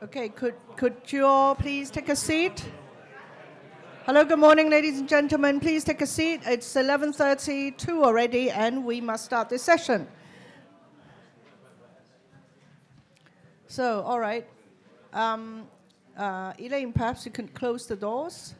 Okay, could, could you all please take a seat? Hello, good morning, ladies and gentlemen. Please take a seat. It's 11.32 already, and we must start this session. So, all right. Um, uh, Elaine, perhaps you can close the doors.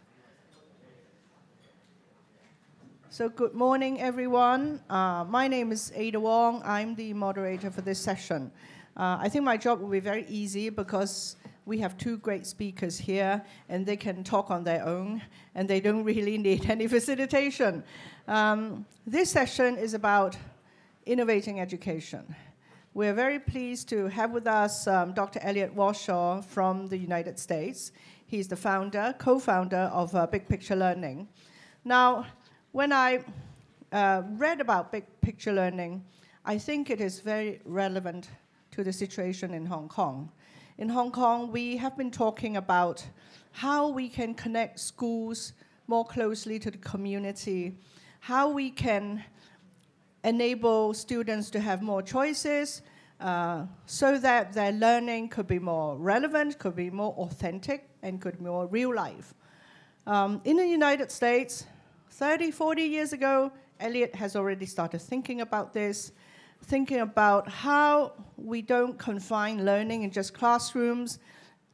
So, good morning, everyone. Uh, my name is Ada Wong. I'm the moderator for this session. Uh, I think my job will be very easy because we have two great speakers here and they can talk on their own and they don't really need any facilitation. Um, this session is about innovating education. We're very pleased to have with us um, Dr. Elliot Washor from the United States. He's the founder, co founder of uh, Big Picture Learning. Now, when I uh, read about Big Picture Learning, I think it is very relevant to the situation in Hong Kong. In Hong Kong, we have been talking about how we can connect schools more closely to the community, how we can enable students to have more choices uh, so that their learning could be more relevant, could be more authentic, and could be more real life. Um, in the United States, 30, 40 years ago, Elliot has already started thinking about this thinking about how we don't confine learning in just classrooms,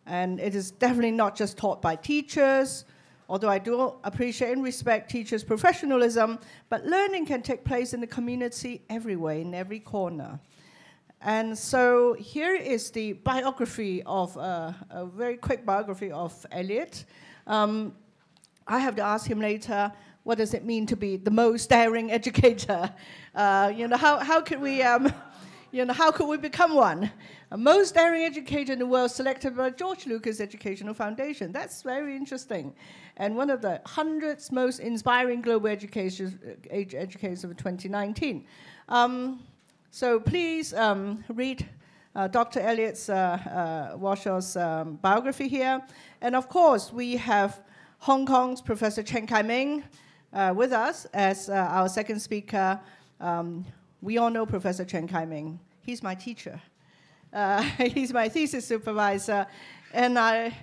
and it is definitely not just taught by teachers, although I do appreciate and respect teachers' professionalism, but learning can take place in the community everywhere, in every corner. And so here is the biography of, uh, a very quick biography of Elliot. Um, I have to ask him later what does it mean to be the most daring educator? Uh, you know, how, how could we, um, you know, how could we become one? A most daring educator in the world selected by George Lucas Educational Foundation. That's very interesting. And one of the hundreds most inspiring global educators, educators of 2019. Um, so please um, read uh, Dr. Elliot's uh, uh, um, biography here. And of course, we have Hong Kong's Professor Cheng Kai-ming, uh, with us as uh, our second speaker. Um, we all know Professor Cheng Kai-ming. He's my teacher. Uh, he's my thesis supervisor, and I,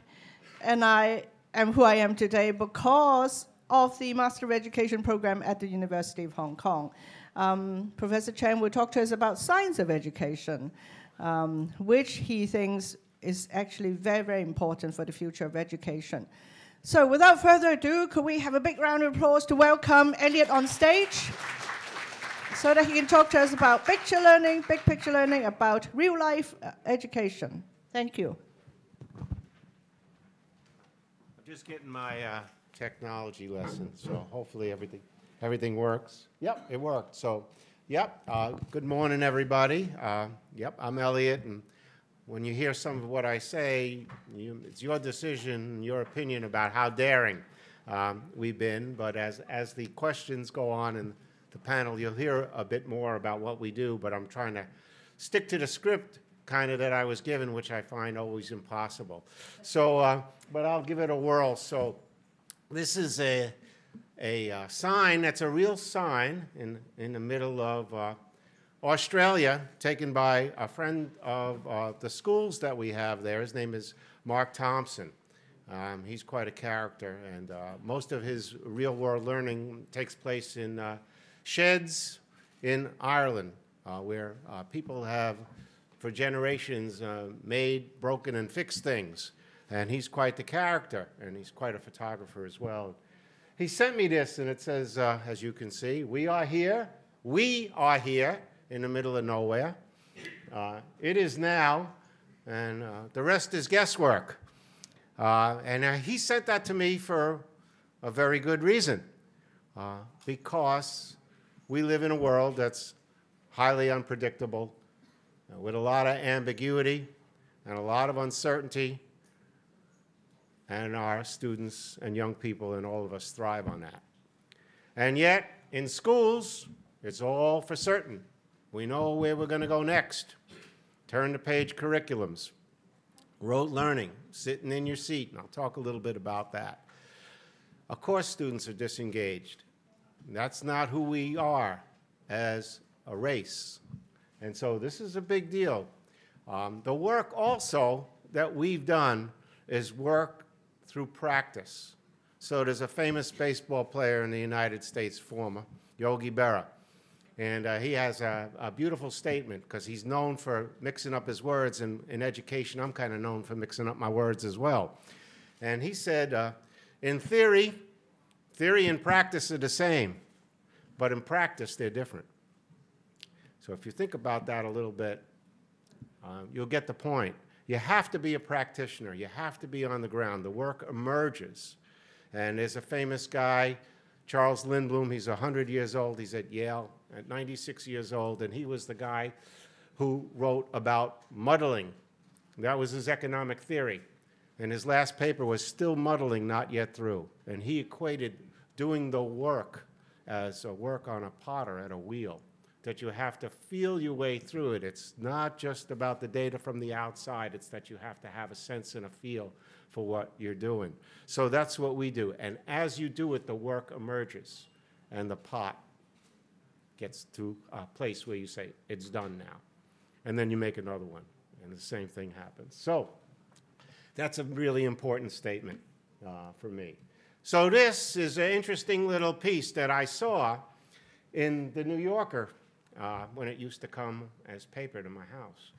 and I am who I am today because of the Master of Education program at the University of Hong Kong. Um, Professor Cheng will talk to us about science of education, um, which he thinks is actually very, very important for the future of education. So without further ado, could we have a big round of applause to welcome Elliot on stage so that he can talk to us about picture learning, big picture learning, about real life uh, education. Thank you. I'm just getting my uh, technology lesson, so hopefully everything everything works. Yep, it worked. So, yep. Uh, good morning, everybody. Uh, yep, I'm Elliot, and when you hear some of what I say, you, it's your decision, your opinion about how daring um, we've been. But as, as the questions go on in the panel, you'll hear a bit more about what we do. But I'm trying to stick to the script kind of that I was given, which I find always impossible. So, uh, but I'll give it a whirl. So, this is a a uh, sign that's a real sign in in the middle of. Uh, Australia, taken by a friend of uh, the schools that we have there. His name is Mark Thompson. Um, he's quite a character, and uh, most of his real world learning takes place in uh, sheds in Ireland, uh, where uh, people have, for generations, uh, made, broken, and fixed things. And he's quite the character, and he's quite a photographer as well. He sent me this, and it says, as you can see, we are here, we are here in the middle of nowhere. Uh, it is now, and uh, the rest is guesswork. Uh, and uh, he sent that to me for a very good reason, uh, because we live in a world that's highly unpredictable, with a lot of ambiguity and a lot of uncertainty, and our students and young people and all of us thrive on that. And yet, in schools, it's all for certain. We know where we're going to go next. Turn the page curriculums, rote learning, sitting in your seat, and I'll talk a little bit about that. Of course, students are disengaged. That's not who we are as a race. And so this is a big deal. Um, the work also that we've done is work through practice. So there's a famous baseball player in the United States, former, Yogi Berra. And uh, he has a, a beautiful statement because he's known for mixing up his words. And in education, I'm kind of known for mixing up my words as well. And he said, uh, in theory, theory and practice are the same, but in practice, they're different. So if you think about that a little bit, uh, you'll get the point. You have to be a practitioner. You have to be on the ground. The work emerges. And there's a famous guy, Charles Lindblom. He's 100 years old. He's at Yale at 96 years old. And he was the guy who wrote about muddling. That was his economic theory. And his last paper was Still Muddling, Not Yet Through. And he equated doing the work as a work on a potter at a wheel that you have to feel your way through it. It's not just about the data from the outside, it's that you have to have a sense and a feel for what you're doing. So that's what we do. And as you do it, the work emerges and the pot gets to a place where you say, it's done now. And then you make another one, and the same thing happens. So that's a really important statement uh, for me. So this is an interesting little piece that I saw in the New Yorker uh, when it used to come as paper to my house.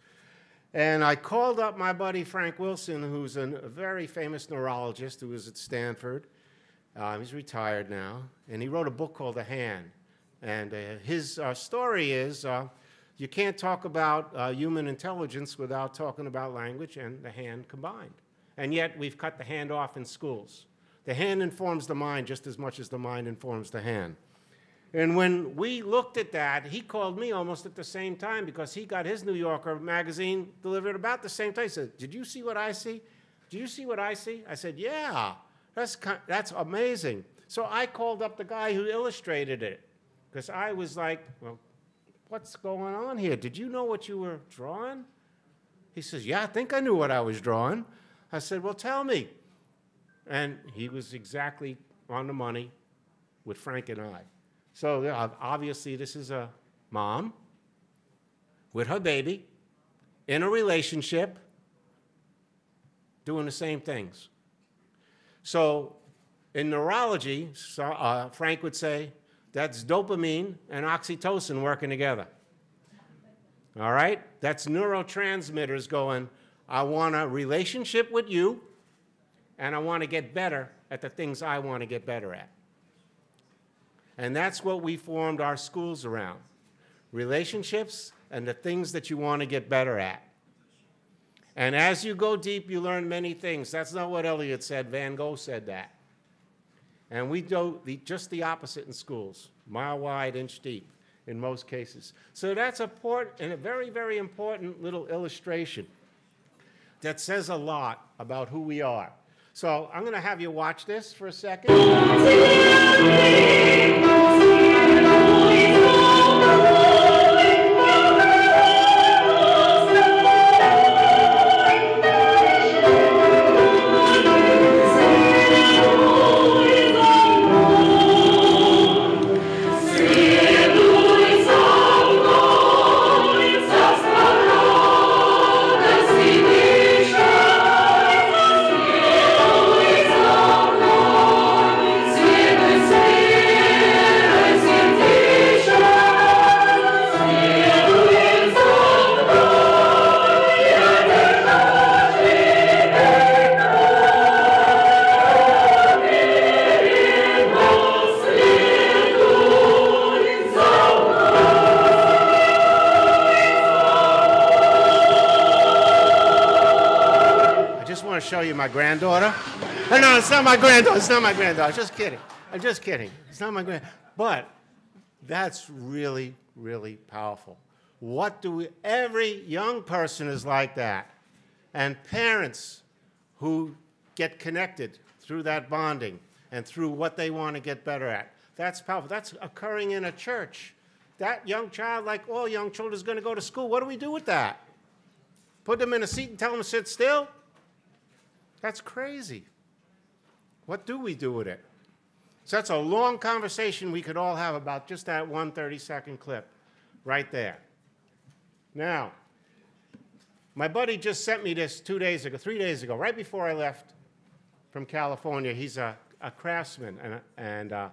And I called up my buddy Frank Wilson, who's an, a very famous neurologist who was at Stanford. Uh, he's retired now, and he wrote a book called The Hand. And uh, his uh, story is uh, you can't talk about uh, human intelligence without talking about language and the hand combined. And yet we've cut the hand off in schools. The hand informs the mind just as much as the mind informs the hand. And when we looked at that, he called me almost at the same time because he got his New Yorker magazine delivered about the same time. He said, Did you see what I see? Do you see what I see? I said, Yeah, that's, that's amazing. So I called up the guy who illustrated it because I was like, Well, what's going on here? Did you know what you were drawing? He says, Yeah, I think I knew what I was drawing. I said, Well, tell me. And he was exactly on the money with Frank and I. So obviously, this is a mom with her baby in a relationship doing the same things. So in neurology, uh, Frank would say, that's dopamine and oxytocin working together. All right? That's neurotransmitters going, I want a relationship with you, and I want to get better at the things I want to get better at. And that's what we formed our schools around relationships and the things that you want to get better at. And as you go deep, you learn many things. That's not what Eliot said, Van Gogh said that. And we do the, just the opposite in schools mile wide, inch deep in most cases. So that's a, port, and a very, very important little illustration that says a lot about who we are. So I'm going to have you watch this for a second. Not my granddaughter. It's not my granddaughter. Just kidding. I'm just kidding. It's not my grand. But that's really, really powerful. What do we, every young person is like that. And parents who get connected through that bonding and through what they want to get better at. That's powerful. That's occurring in a church. That young child, like all young children, is going to go to school. What do we do with that? Put them in a seat and tell them to sit still? That's crazy. What do we do with it? So that's a long conversation we could all have about just that one 30 second clip right there. Now, My buddy just sent me this two days ago, three days ago, right before I left from California. He's a, a craftsman and, a, and a,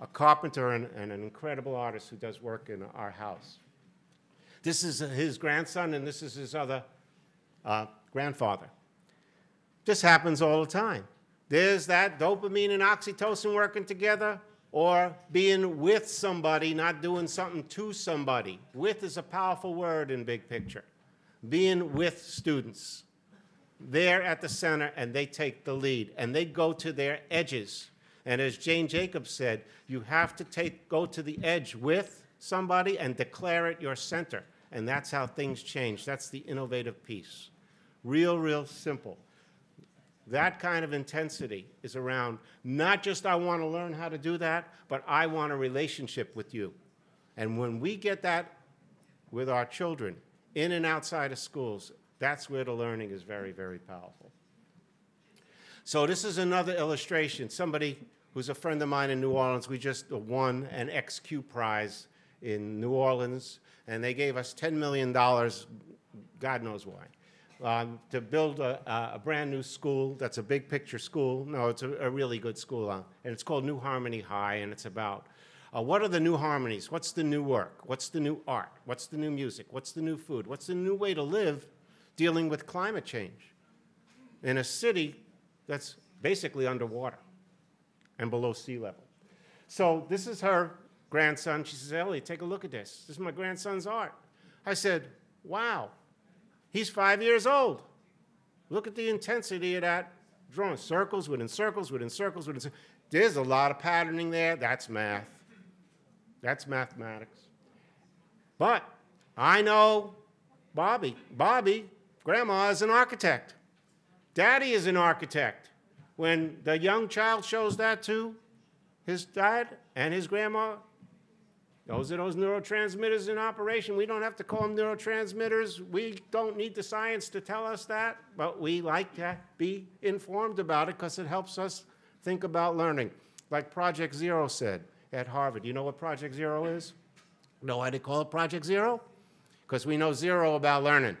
a carpenter and, and an incredible artist who does work in our house. This is his grandson, and this is his other uh, grandfather. This happens all the time. There's that dopamine and oxytocin working together, or being with somebody, not doing something to somebody. With is a powerful word in big picture. Being with students. They're at the center and they take the lead and they go to their edges. And as Jane Jacobs said, you have to take, go to the edge with somebody and declare it your center. And that's how things change. That's the innovative piece. Real, real simple. That kind of intensity is around not just I want to learn how to do that, but I want a relationship with you. And when we get that with our children, in and outside of schools, that's where the learning is very, very powerful. So this is another illustration. Somebody who's a friend of mine in New Orleans, we just won an XQ prize in New Orleans, and they gave us $10 million, God knows why um, to build a, a, brand new school that's a big picture school. No, it's a, a really good school, uh, and it's called New Harmony High, and it's about uh, what are the new harmonies? What's the new work? What's the new art? What's the new music? What's the new food? What's the new way to live dealing with climate change in a city that's basically underwater and below sea level? So this is her grandson. She says, Ellie, take a look at this. This is my grandson's art. I said, wow, He's five years old. Look at the intensity of that drawing. Circles within circles within circles within circles. There's a lot of patterning there. That's math. That's mathematics. But I know Bobby. Bobby, grandma is an architect. Daddy is an architect. When the young child shows that to his dad and his grandma, those are those neurotransmitters in operation. We don't have to call them neurotransmitters. We don't need the science to tell us that, but we like to be informed about it because it helps us think about learning. Like Project Zero said at Harvard. You know what Project Zero is? Know why they call it Project Zero? Because we know zero about learning.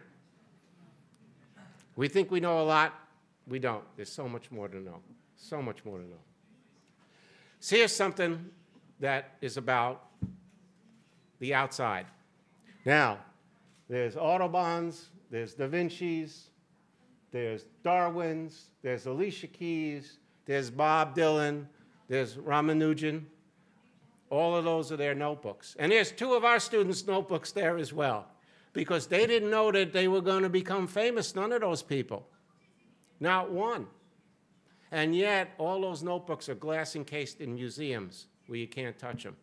We think we know a lot. We don't. There's so much more to know. So much more to know. So here's something that is about the outside. Now, there's Audubon's, there's Da Vinci's, there's Darwin's, there's Alicia Keys, there's Bob Dylan, there's Ramanujan. All of those are their notebooks. And there's two of our students' notebooks there as well, because they didn't know that they were going to become famous, none of those people. Not one. And yet, all those notebooks are glass encased in museums where you can't touch them.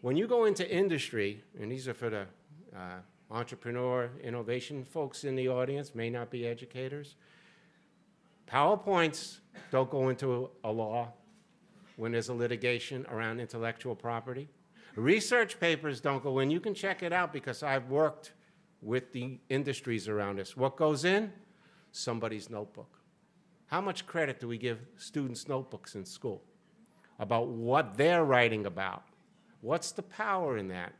When you go into industry, and these are for the uh, entrepreneur innovation folks in the audience, may not be educators, PowerPoints don't go into a law when there's a litigation around intellectual property. Research papers don't go in. You can check it out because I've worked with the industries around us. What goes in? Somebody's notebook. How much credit do we give students' notebooks in school about what they're writing about? What's the power in that?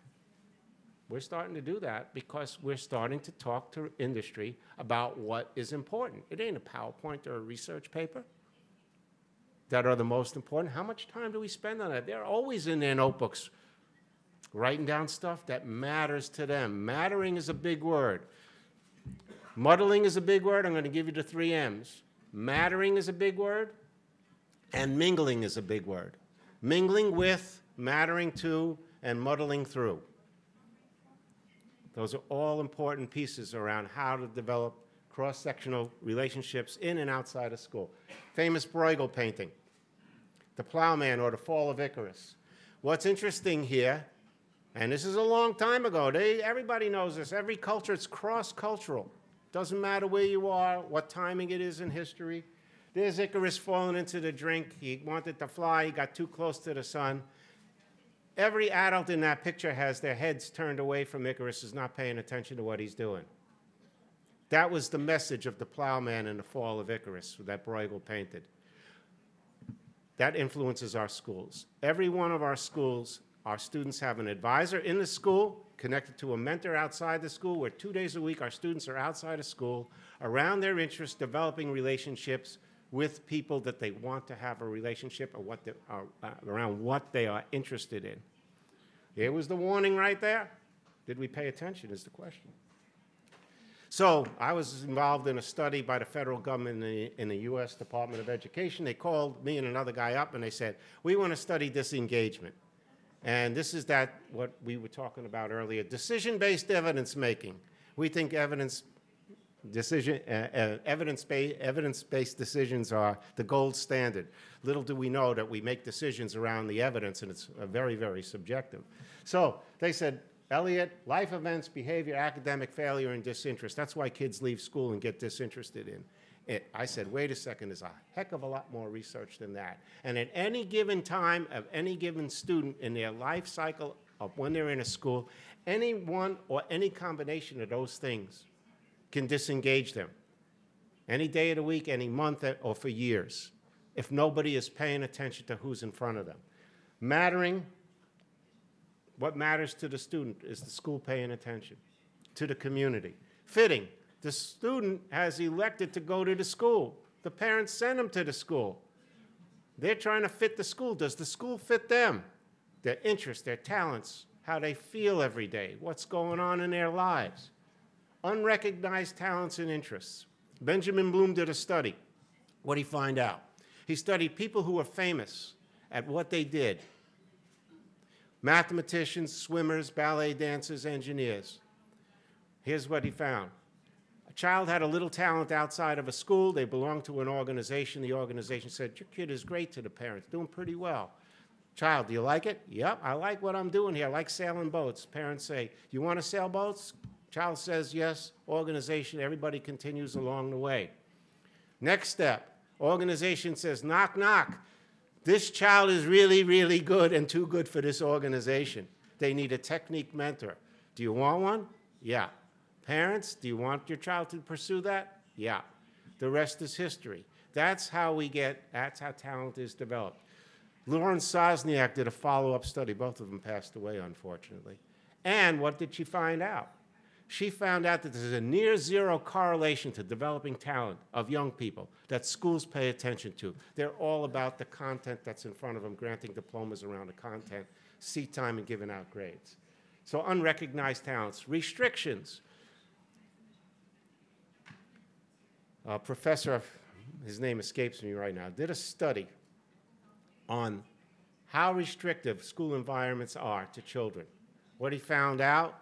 We're starting to do that because we're starting to talk to industry about what is important. It ain't a PowerPoint or a research paper that are the most important. How much time do we spend on that? They're always in their notebooks writing down stuff that matters to them. Mattering is a big word. Muddling is a big word. I'm going to give you the three M's. Mattering is a big word, and mingling is a big word. Mingling with mattering to, and muddling through. Those are all important pieces around how to develop cross-sectional relationships in and outside of school. Famous Bruegel painting, The Plowman or The Fall of Icarus. What's interesting here, and this is a long time ago, they, everybody knows this, every culture, it's cross-cultural. Doesn't matter where you are, what timing it is in history. There's Icarus falling into the drink. He wanted to fly, he got too close to the sun. Every adult in that picture has their heads turned away from Icarus, is not paying attention to what he's doing. That was the message of the plowman in the fall of Icarus that Bruegel painted. That influences our schools. Every one of our schools Our students have an advisor in the school, connected to a mentor outside the school, where two days a week our students are outside of school, around their interests, developing relationships with people that they want to have a relationship or what are, uh, around what they are interested in. Here was the warning right there. Did we pay attention is the question. So I was involved in a study by the federal government in the, in the U.S. Department of Education. They called me and another guy up and they said, we want to study disengagement. And this is that, what we were talking about earlier, decision-based evidence making. We think evidence decision, uh, uh, evidence-based, evidence-based decisions are the gold standard. Little do we know that we make decisions around the evidence, and it's uh, very, very subjective. So they said, Elliot, life events, behavior, academic failure, and disinterest. That's why kids leave school and get disinterested in it, I said, wait a second, there's a heck of a lot more research than that. And at any given time of any given student in their life cycle of when they're in a school, any one or any combination of those things can disengage them. Any day of the week, any month, eh, or for years, if nobody is paying attention to who's in front of them. Mattering, what matters to the student is the school paying attention, to the community. Fitting, the student has elected to go to the school. The parents send them to the school. They're trying to fit the school. Does the school fit them? Their interests, their talents, how they feel every day, what's going on in their lives. Unrecognized talents and interests. Benjamin Bloom did a study. What did he find out? He studied people who were famous at what they did mathematicians, swimmers, ballet dancers, engineers. Here's what he found a child had a little talent outside of a school. They belonged to an organization. The organization said, Your kid is great to the parents, doing pretty well. Child, do you like it? Yep, I like what I'm doing here. I like sailing boats. Parents say, You want to sail boats? Child says yes. Organization, everybody continues along the way. Next step organization says, Knock, knock. This child is really, really good and too good for this organization. They need a technique mentor. Do you want one? Yeah. Parents, do you want your child to pursue that? Yeah. The rest is history. That's how we get, that's how talent is developed. Lauren Sosniak did a follow-up study. Both of them passed away, unfortunately. And what did she find out? She found out that there's a near zero correlation to developing talent of young people that schools pay attention to. They're all about the content that's in front of them, granting diplomas around the content, seat time, and giving out grades. So unrecognized talents. Restrictions. a professor, his name escapes me right now, did a study on how restrictive school environments are to children. What he found out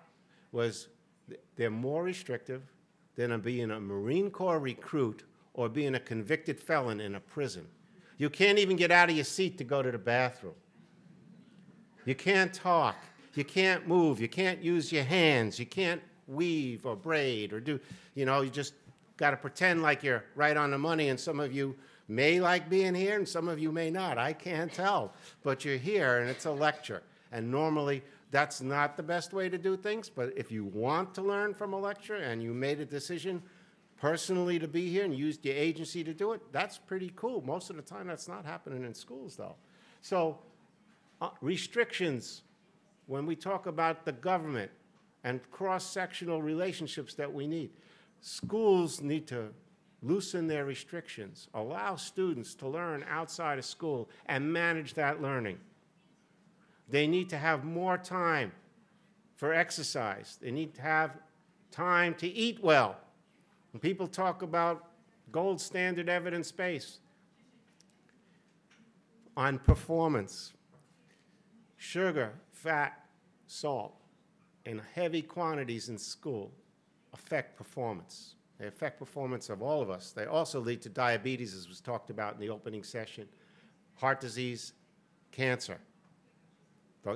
was they're more restrictive than being a Marine Corps recruit or being a convicted felon in a prison. You can't even get out of your seat to go to the bathroom. You can't talk. You can't move. You can't use your hands. You can't weave or braid or do, you know, you just got to pretend like you're right on the money, and some of you may like being here, and some of you may not. I can't tell. But you're here, and it's a lecture. And normally, that's not the best way to do things, but if you want to learn from a lecture and you made a decision personally to be here and used your agency to do it, that's pretty cool. Most of the time, that's not happening in schools, though. So, uh, restrictions, when we talk about the government and cross sectional relationships that we need, schools need to loosen their restrictions, allow students to learn outside of school and manage that learning. They need to have more time for exercise. They need to have time to eat well. When people talk about gold standard evidence base on performance, sugar, fat, salt in heavy quantities in school affect performance. They affect performance of all of us. They also lead to diabetes, as was talked about in the opening session, heart disease, cancer.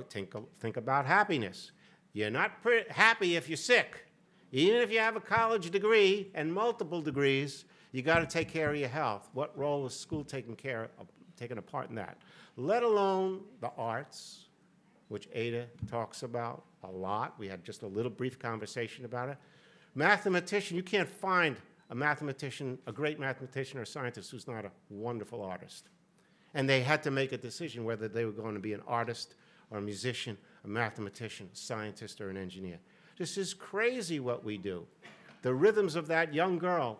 Think, think about happiness. You're not happy if you're sick. Even if you have a college degree and multiple degrees, you got to take care of your health. What role is school taking care of, taking a part in that? Let alone the arts, which Ada talks about a lot. We had just a little brief conversation about it. Mathematician, you can't find a mathematician, a great mathematician or scientist who's not a wonderful artist. And they had to make a decision whether they were going to be an artist or a musician, a mathematician, a scientist, or an engineer. This is crazy what we do. The rhythms of that young girl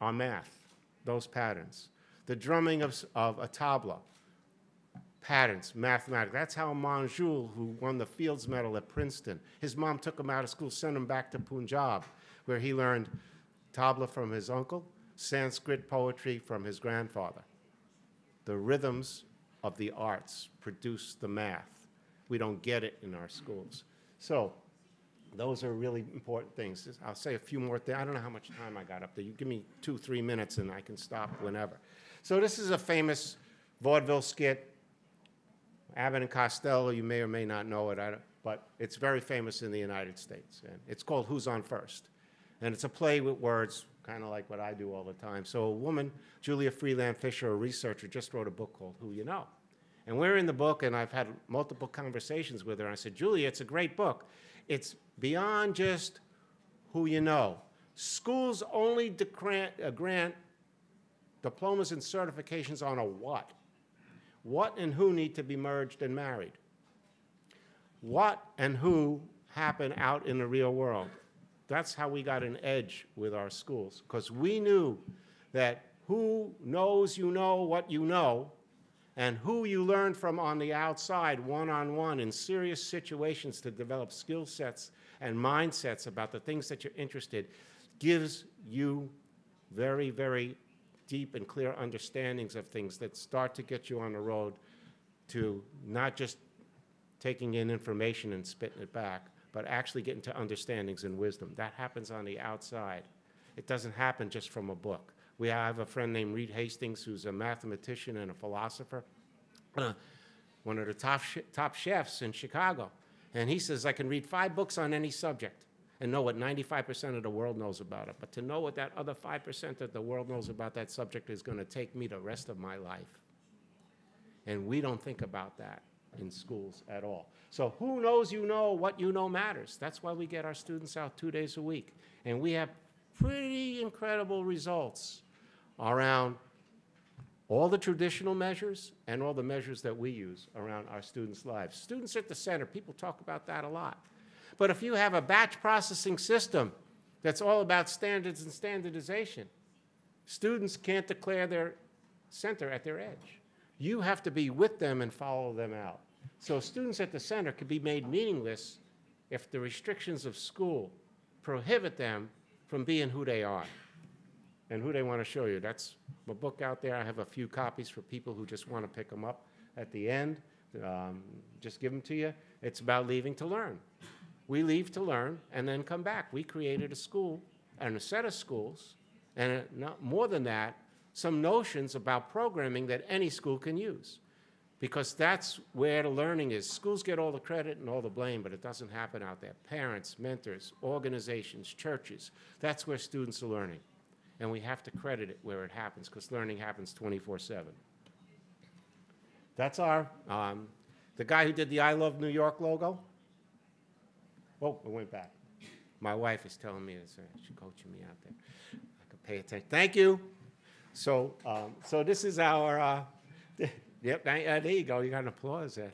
are math, those patterns. The drumming of, of a tabla, patterns, mathematics. That's how Manjul, who won the Fields Medal at Princeton, his mom took him out of school, sent him back to Punjab, where he learned tabla from his uncle, Sanskrit poetry from his grandfather. The rhythms of the arts produce the math. We don't get it in our schools. So, those are really important things. I'll say a few more things. I don't know how much time I got up there. You give me two, three minutes and I can stop whenever. So this is a famous vaudeville skit. Abbott and Costello, you may or may not know it, but it's very famous in the United States. And it's called Who's on First? And it's a play with words, kind of like what I do all the time. So a woman, Julia Freeland Fisher, a researcher, just wrote a book called Who You Know. And we're in the book, and I've had multiple conversations with her. I said, Julia, it's a great book. It's beyond just who you know. Schools only decran- uh, grant diplomas and certifications on a what. What and who need to be merged and married. What and who happen out in the real world. That's how we got an edge with our schools, because we knew that who knows you know what you know, and who you learn from on the outside, one on one, in serious situations to develop skill sets and mindsets about the things that you're interested, gives you very, very deep and clear understandings of things that start to get you on the road to not just taking in information and spitting it back, but actually getting to understandings and wisdom. That happens on the outside. It doesn't happen just from a book. We have a friend named Reed Hastings who's a mathematician and a philosopher, uh, one of the top, top chefs in Chicago. And he says, I can read five books on any subject and know what 95% of the world knows about it. But to know what that other 5% that the world knows about that subject is going to take me the rest of my life. And we don't think about that in schools at all. So who knows you know what you know matters. That's why we get our students out two days a week. And we have pretty incredible results around all the traditional measures and all the measures that we use around our students' lives. Students at the center, people talk about that a lot. But if you have a batch processing system that's all about standards and standardization, students can't declare their center at their edge. You have to be with them and follow them out. So students at the center could be made meaningless if the restrictions of school prohibit them from being who they are and who they want to show you. That's my book out there. I have a few copies for people who just want to pick them up at the end. Um, just give them to you. It's about leaving to learn. We leave to learn and then come back. We created a school and a set of schools, and uh, not more than that, some notions about programming that any school can use. Because that's where the learning is. Schools get all the credit and all the blame, but it doesn't happen out there. Parents, mentors, organizations, churches, that's where students are learning. And we have to credit it where it happens, because learning happens 24 7. That's our, um, the guy who did the I Love New York logo. Oh, it went back. My wife is telling me she's coaching me out there. I could pay attention. Thank you. So, um, so this is our, uh, yep, there you go. You got an applause there.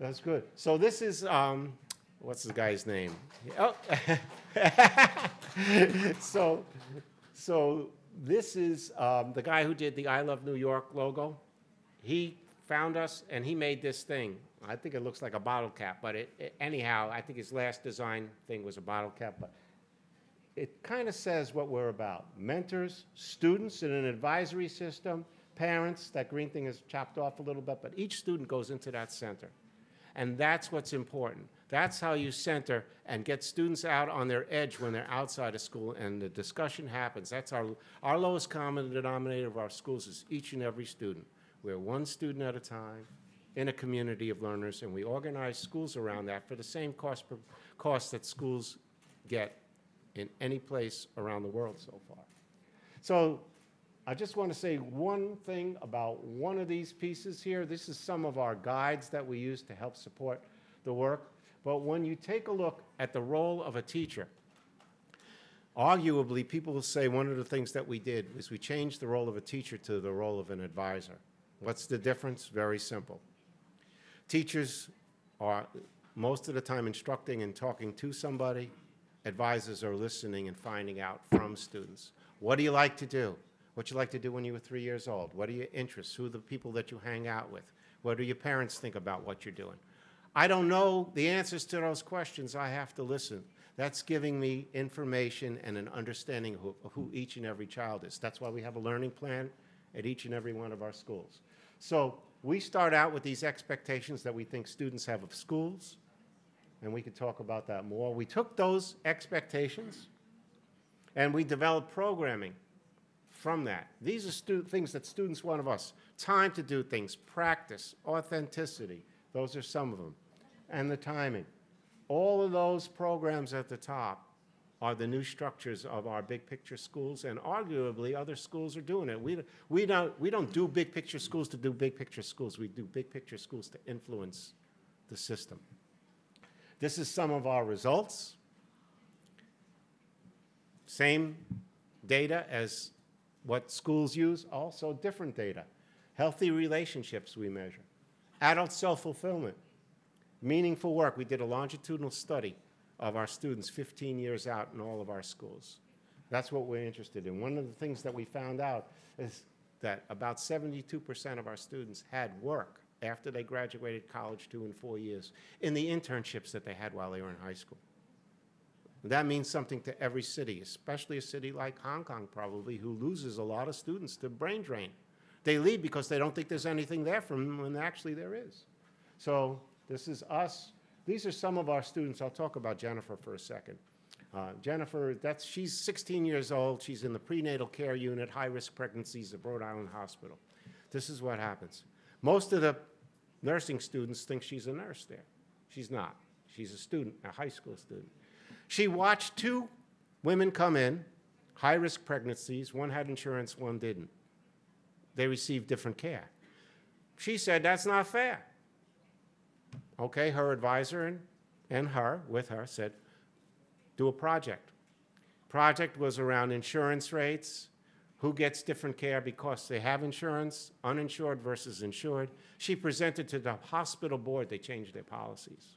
That's good. So this is, um, what's the guy's name? Oh, so, so this is um, the guy who did the I Love New York logo. He found us and he made this thing. I think it looks like a bottle cap, but it, it- anyhow, I think his last design thing was a bottle cap. But it kind of says what we're about mentors, students in an advisory system, parents. That green thing is chopped off a little bit, but each student goes into that center. And that's what's important. That's how you center and get students out on their edge when they're outside of school and the discussion happens. That's our, our lowest common denominator of our schools is each and every student. We're one student at a time in a community of learners, and we organize schools around that for the same cost, per, cost that schools get in any place around the world so far. So I just want to say one thing about one of these pieces here. This is some of our guides that we use to help support the work. But when you take a look at the role of a teacher, arguably people will say one of the things that we did was we changed the role of a teacher to the role of an advisor. What's the difference? Very simple. Teachers are most of the time instructing and talking to somebody. Advisors are listening and finding out from students. What do you like to do? What you like to do when you were three years old? What are your interests? Who are the people that you hang out with? What do your parents think about what you're doing? I don't know the answers to those questions. I have to listen. That's giving me information and an understanding of who, of who each and every child is. That's why we have a learning plan at each and every one of our schools. So we start out with these expectations that we think students have of schools, and we could talk about that more. We took those expectations and we developed programming from that. These are things that students want of us time to do things, practice, authenticity. Those are some of them. And the timing. All of those programs at the top are the new structures of our big picture schools, and arguably other schools are doing it. We, we, don't, we don't do big picture schools to do big picture schools, we do big picture schools to influence the system. This is some of our results. Same data as what schools use, also different data. Healthy relationships we measure. Adult self-fulfillment. Meaningful work. We did a longitudinal study of our students 15 years out in all of our schools. That's what we're interested in. One of the things that we found out is that about 72% of our students had work after they graduated college two and four years in the internships that they had while they were in high school. That means something to every city, especially a city like Hong Kong, probably, who loses a lot of students to brain drain. They leave because they don't think there's anything there for them when actually there is. So this is us. These are some of our students. I'll talk about Jennifer for a second. Uh, Jennifer, that's, she's 16 years old. She's in the prenatal care unit, high-risk pregnancies at Rhode Island Hospital. This is what happens. Most of the nursing students think she's a nurse there. She's not. She's a student, a high school student. She watched two women come in, high risk pregnancies. One had insurance, one didn't. They received different care. She said, That's not fair. Okay, her advisor and, and her, with her, said, Do a project. Project was around insurance rates, who gets different care because they have insurance, uninsured versus insured. She presented to the hospital board, they changed their policies.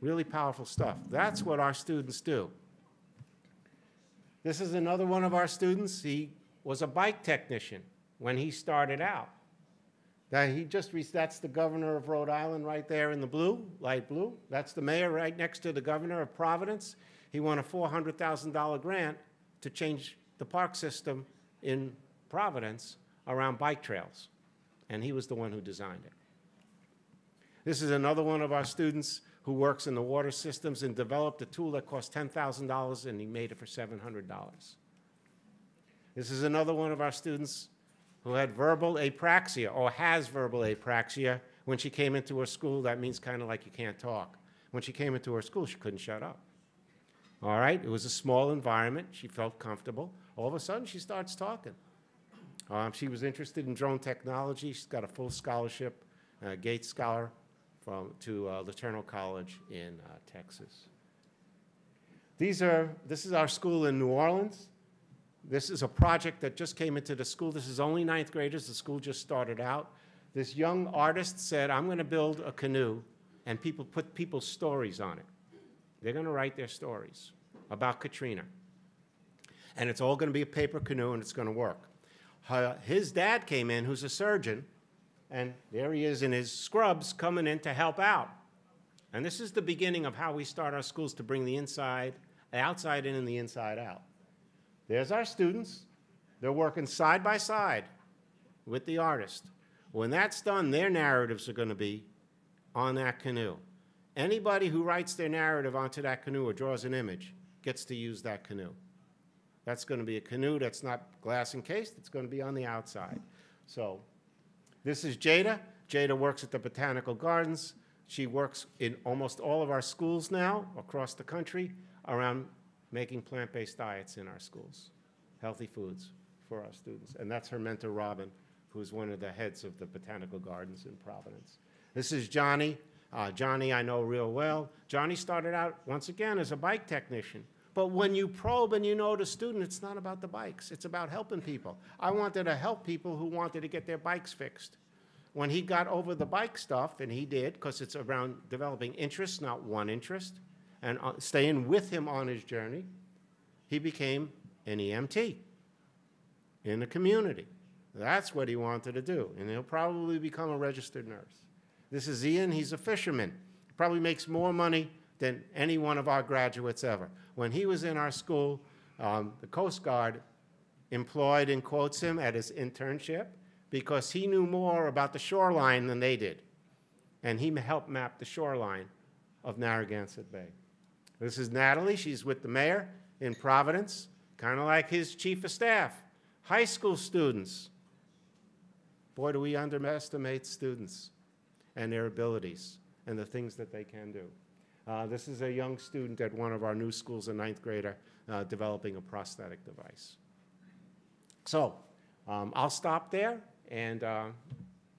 Really powerful stuff. That's what our students do. This is another one of our students. He was a bike technician when he started out. That he just that's the governor of Rhode Island right there in the blue, light blue. That's the mayor right next to the governor of Providence. He won a $400,000 grant to change the park system in Providence around bike trails. And he was the one who designed it. This is another one of our students who works in the water systems and developed a tool that cost $10,000 and he made it for $700. This is another one of our students who had verbal apraxia or has verbal apraxia. When she came into her school, that means kind of like you can't talk. When she came into her school, she couldn't shut up. All right, it was a small environment. She felt comfortable. All of a sudden, she starts talking. Um, she was interested in drone technology. She's got a full scholarship, uh, Gates Scholar from, to uh, LeTourneau College in uh, Texas. These are, this is our school in New Orleans. This is a project that just came into the school. This is only ninth graders. The school just started out. This young artist said, I'm going to build a canoe and people put people's stories on it. They're going to write their stories about Katrina. And it's all going to be a paper canoe and it's going to work. his dad came in, who's a surgeon, and there he is in his scrubs coming in to help out. And this is the beginning of how we start our schools to bring the inside, the outside in and the inside out. There's our students. They're working side by side with the artist. When that's done, their narratives are going to be on that canoe. Anybody who writes their narrative onto that canoe or draws an image gets to use that canoe. That's going to be a canoe that's not glass encased, it's going to be on the outside. So this is Jada. Jada works at the Botanical Gardens. She works in almost all of our schools now across the country around making plant-based diets in our schools, healthy foods for our students. And that's her mentor, Robin, who's one of the heads of the Botanical Gardens in Providence. This is Johnny. Uh, Johnny I know real well. Johnny started out, once again, as a bike technician. But when you probe and you know the student, it's not about the bikes. It's about helping people. I wanted to help people who wanted to get their bikes fixed. when he got over the bike stuff, and he did, because it's around developing interests, not one interest, and uh, staying with him on his journey, he became an EMT in the community. That's what he wanted to do, and he'll probably become a registered nurse. This is Ian, he's a fisherman. He probably makes more money than any one of our graduates ever. When he was in our school, um, the Coast Guard employed and quotes him at his internship because he knew more about the shoreline than they did. And he helped map the shoreline of Narragansett Bay. This is Natalie. She's with the mayor in Providence, kind of like his chief of staff. High school students. Boy, do we underestimate students and their abilities and the things that they can do. Uh, this is a young student at one of our new schools, a ninth grader, uh, developing a prosthetic device. So um, I'll stop there, and uh,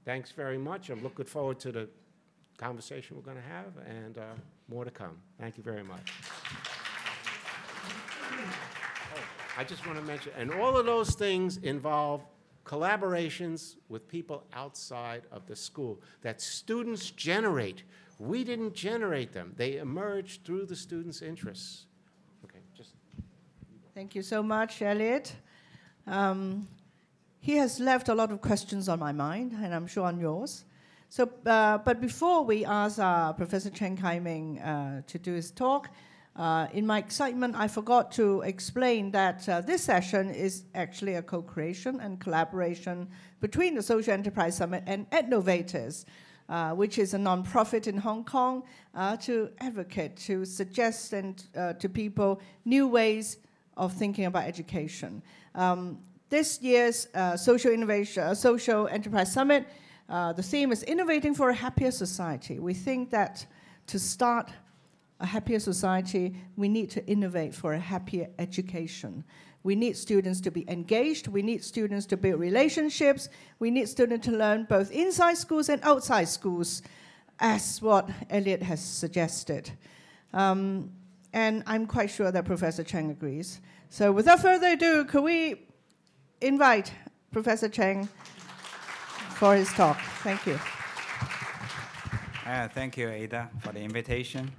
thanks very much. I'm looking forward to the conversation we're going to have, and uh, more to come. Thank you very much. Oh, I just want to mention, and all of those things involve collaborations with people outside of the school that students generate. We didn't generate them. They emerged through the students' interests. Okay, just Thank you so much, Elliot. Um, he has left a lot of questions on my mind, and I'm sure on yours. So, uh, but before we ask uh, Professor Cheng Kai-ming uh, to do his talk, uh, in my excitement, I forgot to explain that uh, this session is actually a co-creation and collaboration between the Social Enterprise Summit and Innovators, uh, which is a nonprofit in Hong Kong to advocate, to suggest and to people new ways of thinking about education. Um, this year's uh, Social Innovation, uh, Social Enterprise Summit, uh, the theme is Innovating for a Happier Society. We think that to start a happier society, we need to innovate for a happier education. We need students to be engaged. We need students to build relationships. We need students to learn both inside schools and outside schools, as what Elliot has suggested. Um, and I'm quite sure that Professor Cheng agrees. So without further ado, could we invite Professor Cheng for his talk? Thank you. Uh, thank you, Ada, for the invitation.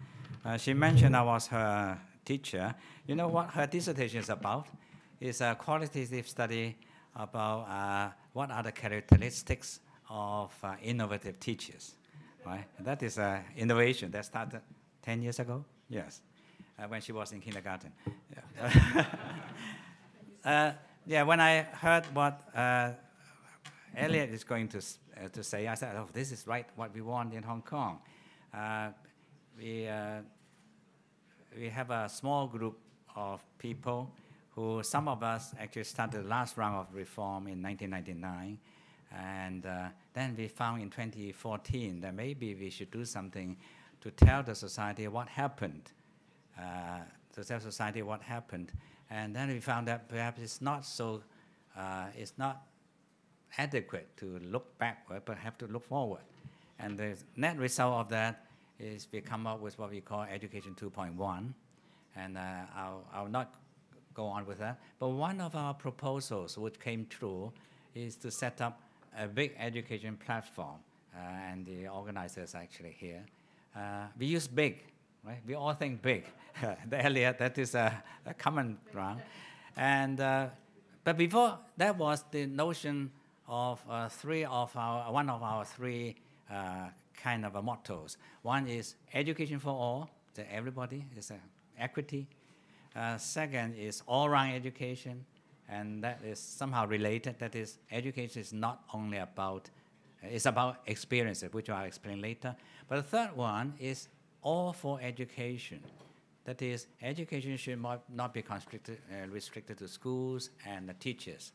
Uh, she mentioned I was her teacher. You know what her dissertation is about? It's a qualitative study about uh, what are the characteristics of uh, innovative teachers. Right? That is an innovation that started 10 years ago. Yes uh, when she was in kindergarten. Yeah, uh, yeah when I heard what uh, Elliot is going to, uh, to say, I said, oh, this is right what we want in Hong Kong. We, we have a small group of people who, some of us actually started the last round of reform in 1999. And then we found in 2014 that maybe we should do something to tell the society what happened uh, to tell society what happened. And then we found that perhaps it's not so, uh, it's not adequate to look backward, but have to look forward. And the net result of that is we come up with what we call Education 2.1. And uh, I'll, I'll not go on with that. But one of our proposals which came true is to set up a big education platform. Uh, and the organizers actually here. Uh, we use big right? We all think big. Elliot, that is a, a common ground. And, uh, but before, that was the notion of uh, three of our, one of our three uh, kind of mottos. One is education for all, that everybody is uh, equity. Uh, second is all-round education, and that is somehow related. That is, education is not only about, it's about experiences, which I'll explain later. But the third one is all for education. That is, education should not be constricted, uh, restricted to schools and the teachers.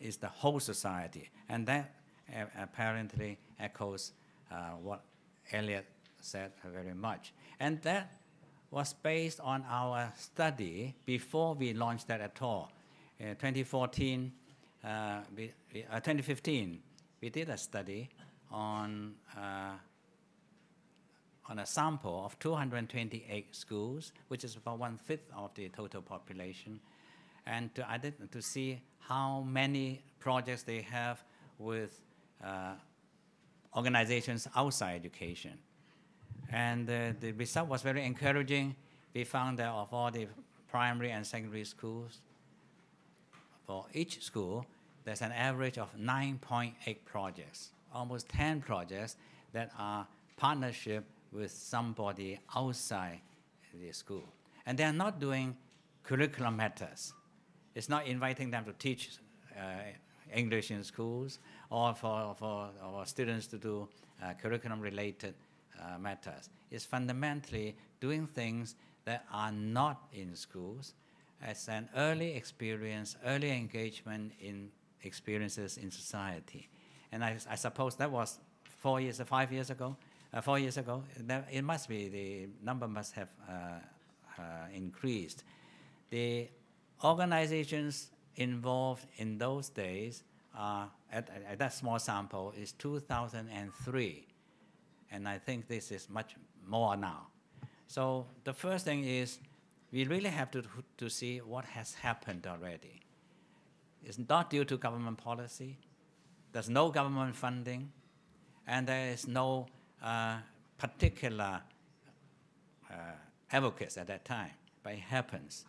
It's the whole society. And that uh, apparently echoes uh, what Elliot said very much. And that was based on our study before we launched that at all. In 2014, uh, we, uh, 2015, we did a study on uh, on a sample of 228 schools, which is about one fifth of the total population, and to, to see how many projects they have with uh, organizations outside education. And uh, the result was very encouraging. We found that of all the primary and secondary schools, for each school, there's an average of 9.8 projects, almost 10 projects that are partnership with somebody outside the school. And they're not doing curriculum matters. It's not inviting them to teach uh, English in schools or for, for our students to do uh, curriculum-related uh, matters. It's fundamentally doing things that are not in schools as an early experience, early engagement in experiences in society. And I, I suppose that was four years or five years ago. Uh, four years ago, it must be the number must have uh, uh, increased. The organizations involved in those days uh, at, at, that small sample is 2003. And I think this is much more now. So the first thing is we really have to, to see what has happened already. It's not due to government policy. There's no government funding, and there is no uh, particular uh, advocates at that time, but it happens.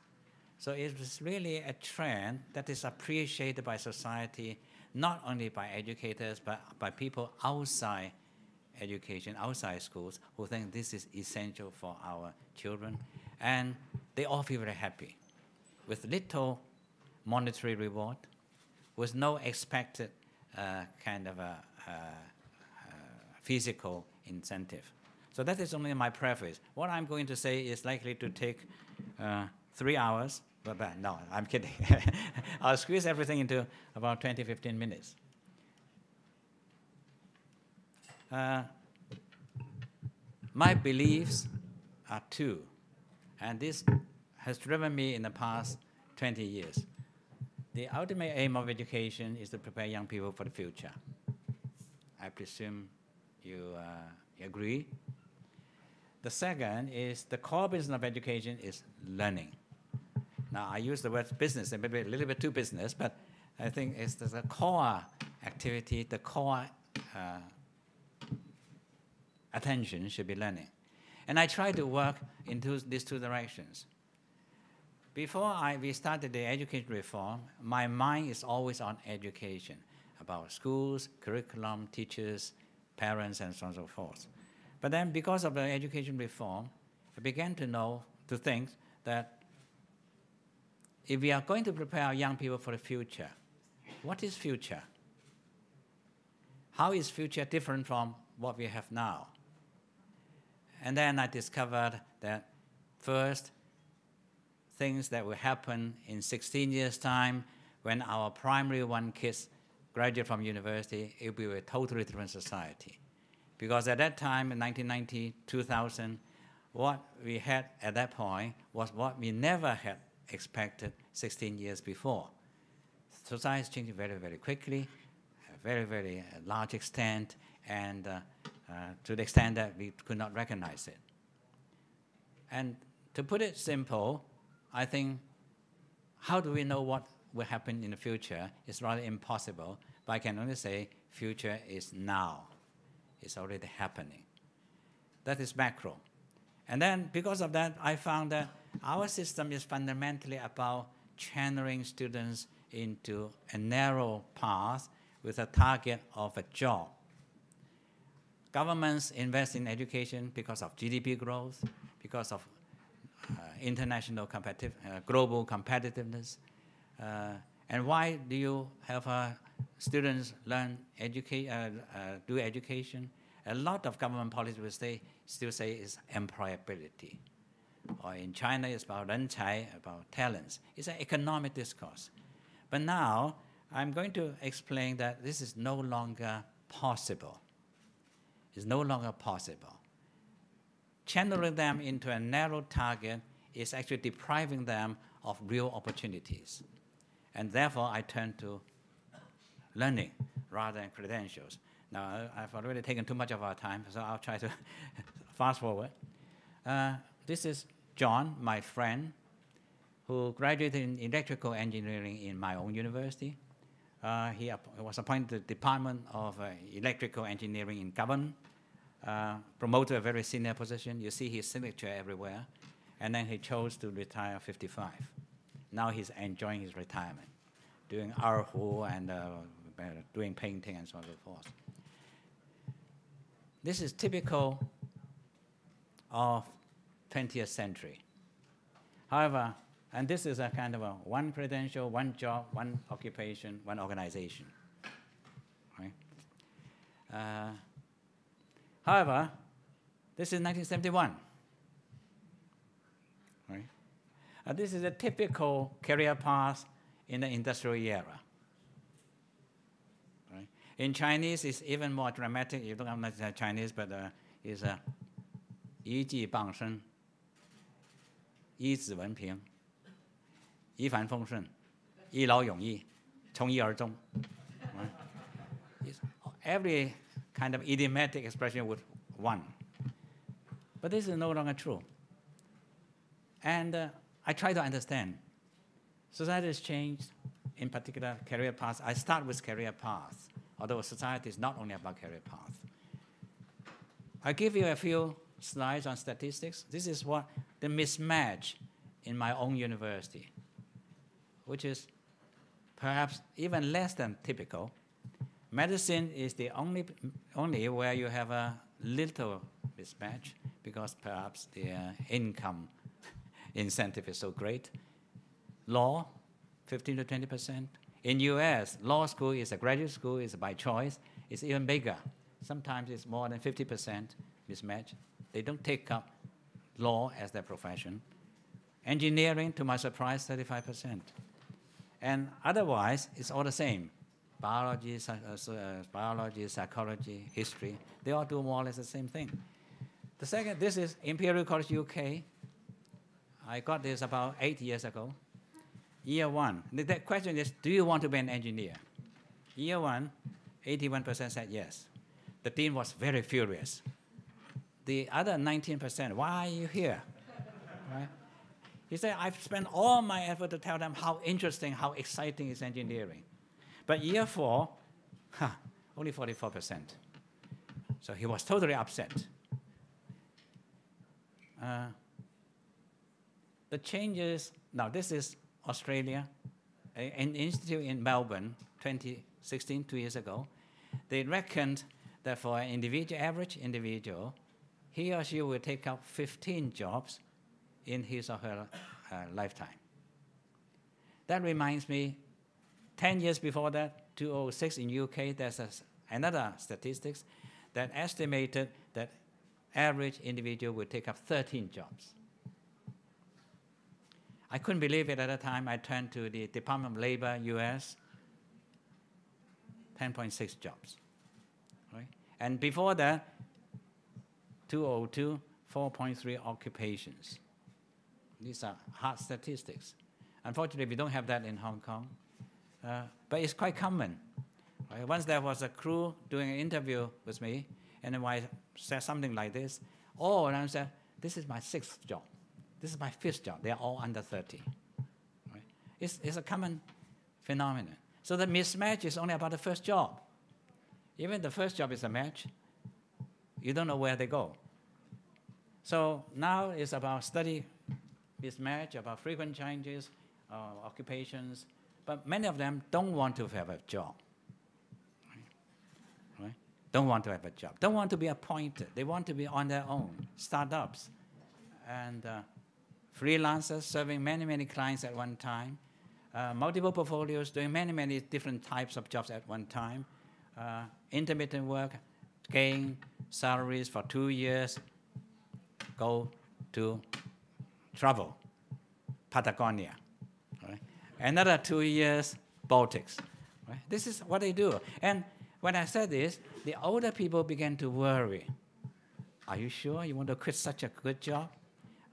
So it was really a trend that is appreciated by society, not only by educators, but by people outside education, outside schools, who think this is essential for our children. And they all feel very happy with little monetary reward, with no expected uh, kind of a, physical incentive. So that is only my preface. What I'm going to say is likely to take uh, three hours, but, but no, I'm kidding. I'll squeeze everything into about 20, 15 minutes. Uh, my beliefs are two, and this has driven me in the past 20 years. The ultimate aim of education is to prepare young people for the future. I presume you uh, agree. The second is the core business of education is learning. Now, I use the word business, and maybe a little bit too business, but I think it's the core activity, the core uh, attention should be learning. And I try to work in two, these two directions. Before I, we started the education reform, my mind is always on education, about schools, curriculum, teachers, parents, and so on and so forth. But then because of the education reform, I began to know, to think that if we are going to prepare our young people for the future, what is future? How is future different from what we have now? And then I discovered that first, things that will happen in 16 years' time when our primary one kids graduate from university, it will be a totally different society. Because at that time, in 1990, 2000, what we had at that point was what we never had expected 16 years before. Society is changing very, very quickly, a very, very large extent, and uh, uh, Uh, to the extent that we could not recognize it. And to put it simple, I think how do we know what will happen in the future is rather impossible, but I can only say future is now. It's already happening. That is macro. And then because of that, I found that our system is fundamentally about channeling students into a narrow path with a target of a job. Governments invest in education because of GDP growth, because of uh, international competitive, uh, global competitiveness. Uh, and why do you have students learn educate, do education? A lot of government policies will say, still say is employability. Or in China, it's about 人才, about talents. It's an economic discourse. But now, I'm going to explain that this is no longer possible. It's no longer possible channeling them into a narrow target is actually depriving them of real opportunities. And therefore, I turn to learning rather than credentials. Now, I've already taken too much of our time, so I'll try to fast forward. Uh, this is John, my friend, who graduated in electrical engineering in my own university. Uh, he, was appointed to the Department of uh, Electrical Engineering in government, uh, promoted a very senior position. You see his signature everywhere. And then he chose to retire 55. Now he's enjoying his retirement, doing Erhu and uh, uh, doing painting and so on and so forth. This is typical of 20th century. However, and this is a kind of a one credential, one job, one occupation, one organization. Right? Uh, however, this is 1971. Right? Uh, this is a typical career path in the industrial era. Right? In Chinese, it's even more dramatic. You don't understand Chinese, but uh, it's a 一技傍身，一子文凭， 一帆风顺，一劳永逸，从一而终。Right? It's Every kind of idiomatic expression with one. But this is no longer true. And uh, I try to understand. Society has changed, in particular career paths. I start with career paths, although society is not only about career paths. I give you a few slides on statistics. This is what the mismatch in my own university, which is perhaps even less than typical. Medicine is the only, only where you have a little mismatch because perhaps the uh, income incentive is so great. Law, 15 to 20 percent. In U.S., law school is a graduate school, is by choice. It's even bigger. Sometimes it's more than 50 percent mismatch. They don't take up law as their profession. Engineering, to my surprise, 35%. And otherwise, it's all the same. Biology, uh, uh, biology, psychology, history, they all do more or less the same thing. The second, this is Imperial College UK. I got this about eight years ago. Year one, the, the question is, do you want to be an engineer? Year one, 81% said yes. The dean was very furious the other 19%, why are you here? right? He said, I've spent all my effort to tell them how interesting, how exciting is engineering. But year four, huh, only 44%. So he was totally upset. Uh, the changes, now this is Australia, an institute in Melbourne, 2016, two years ago. They reckoned that for an individual, average individual, he or she will take up 15 jobs in his or her uh, lifetime. That reminds me, 10 years before that, 2006 in UK, there's a another statistics that estimated that average individual would take up 13 jobs. I couldn't believe it at the time. I turned to the Department of Labor, US, 10.6 jobs. Right? And before that, 2002, 4.3 occupations. These are hard statistics. Unfortunately, we don't have that in Hong Kong, uh, but it's quite common. Right? Once there was a crew doing an interview with me, and then I said something like this, oh, and I said, this is my sixth job. This is my fifth job. They're all under 30. Right? It's, it's a common phenomenon. So the mismatch is only about the first job. Even the first job is a match, you don't know where they go. So now it's about study mismatch, about frequent changes, uh, occupations, but many of them don't want to have a job. Don't want to have a job. Don't want to be appointed. They want to be on their own. Startups and uh, freelancers serving many, many clients at one time. Uh, multiple portfolios doing many, many different types of jobs at one time. Uh, intermittent work, gain salaries for two years, go to travel, Patagonia. Right? Another two years, Baltics. Right? This is what they do. And when I said this, the older people began to worry. Are you sure you want to quit such a good job?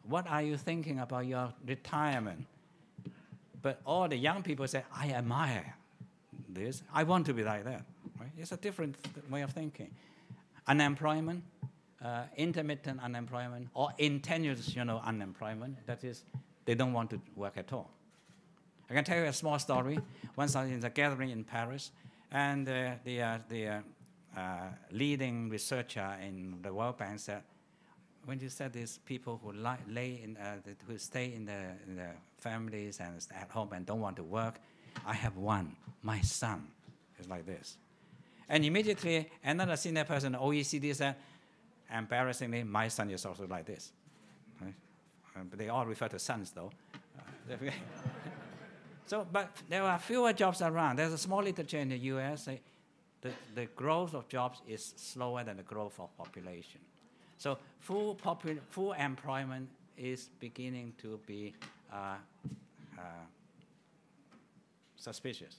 What are you thinking about your retirement? But all the young people say, I admire this. I want to be like that. Right? It's a different way of thinking. Unemployment, uh, intermittent unemployment, or intentional unemployment, that is, they don't want to work at all. I can tell you a small story. Once I was in a gathering in Paris, and uh, the, uh, the uh, uh, leading researcher in the World Bank said, when you said these people who lay in, uh, who stay in the, in the families and at home and don't want to work, I have one, my son is like this. And immediately another senior person, OECD said, embarrassingly, my son is also like this. Right? They all refer to sons though. So, but there are fewer jobs around. There's a small literature in the US. They, the, the growth of jobs is slower than the growth of population. So full, popu- full employment is beginning to be uh, uh, suspicious.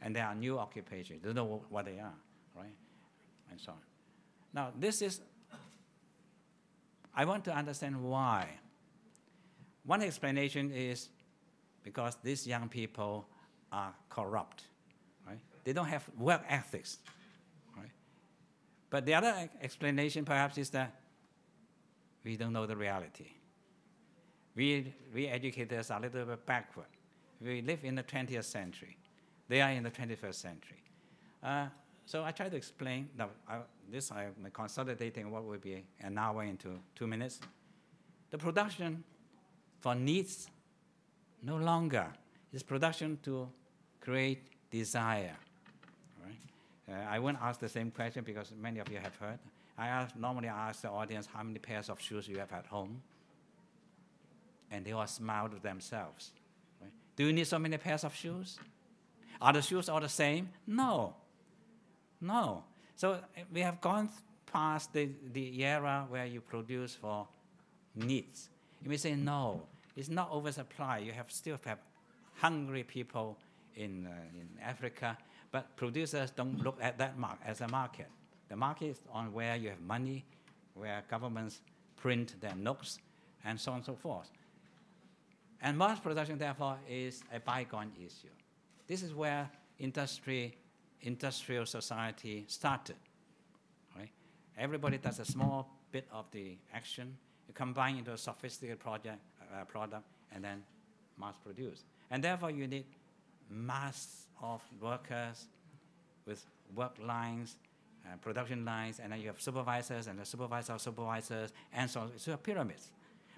And there are new occupations. You don't know what they are, right? And so on. Now, this is, I want to understand why. One explanation is because these young people are corrupt, right? They don't have work ethics, right? But the other explanation perhaps is that we don't know the reality. We, we educators are a little bit backward. We live in the 20th century. They are in the 21st century. Uh, so I try to explain. I, this I'm consolidating what will be an hour into two minutes. The production for needs no longer is production to create desire. Right? Uh, I won't ask the same question because many of you have heard. I ask, normally ask the audience how many pairs of shoes you have at home, and they all smile to themselves. Right? Do you need so many pairs of shoes? Are the shoes all the same? No. No. So uh, we have gone past the, the era where you produce for needs. You may say, no, it's not oversupply. You have still have hungry people in, uh, in Africa, but producers don't look at that mark as a market. The market is on where you have money, where governments print their notes, and so on and so forth. And mass production, therefore, is a bygone issue. This is where industry, industrial society started. Right? Everybody does a small bit of the action, you combine into a sophisticated project, uh, product, and then mass produce. And therefore, you need mass of workers with work lines, uh, production lines, and then you have supervisors and the supervisor of supervisors, and so on. It's a pyramid.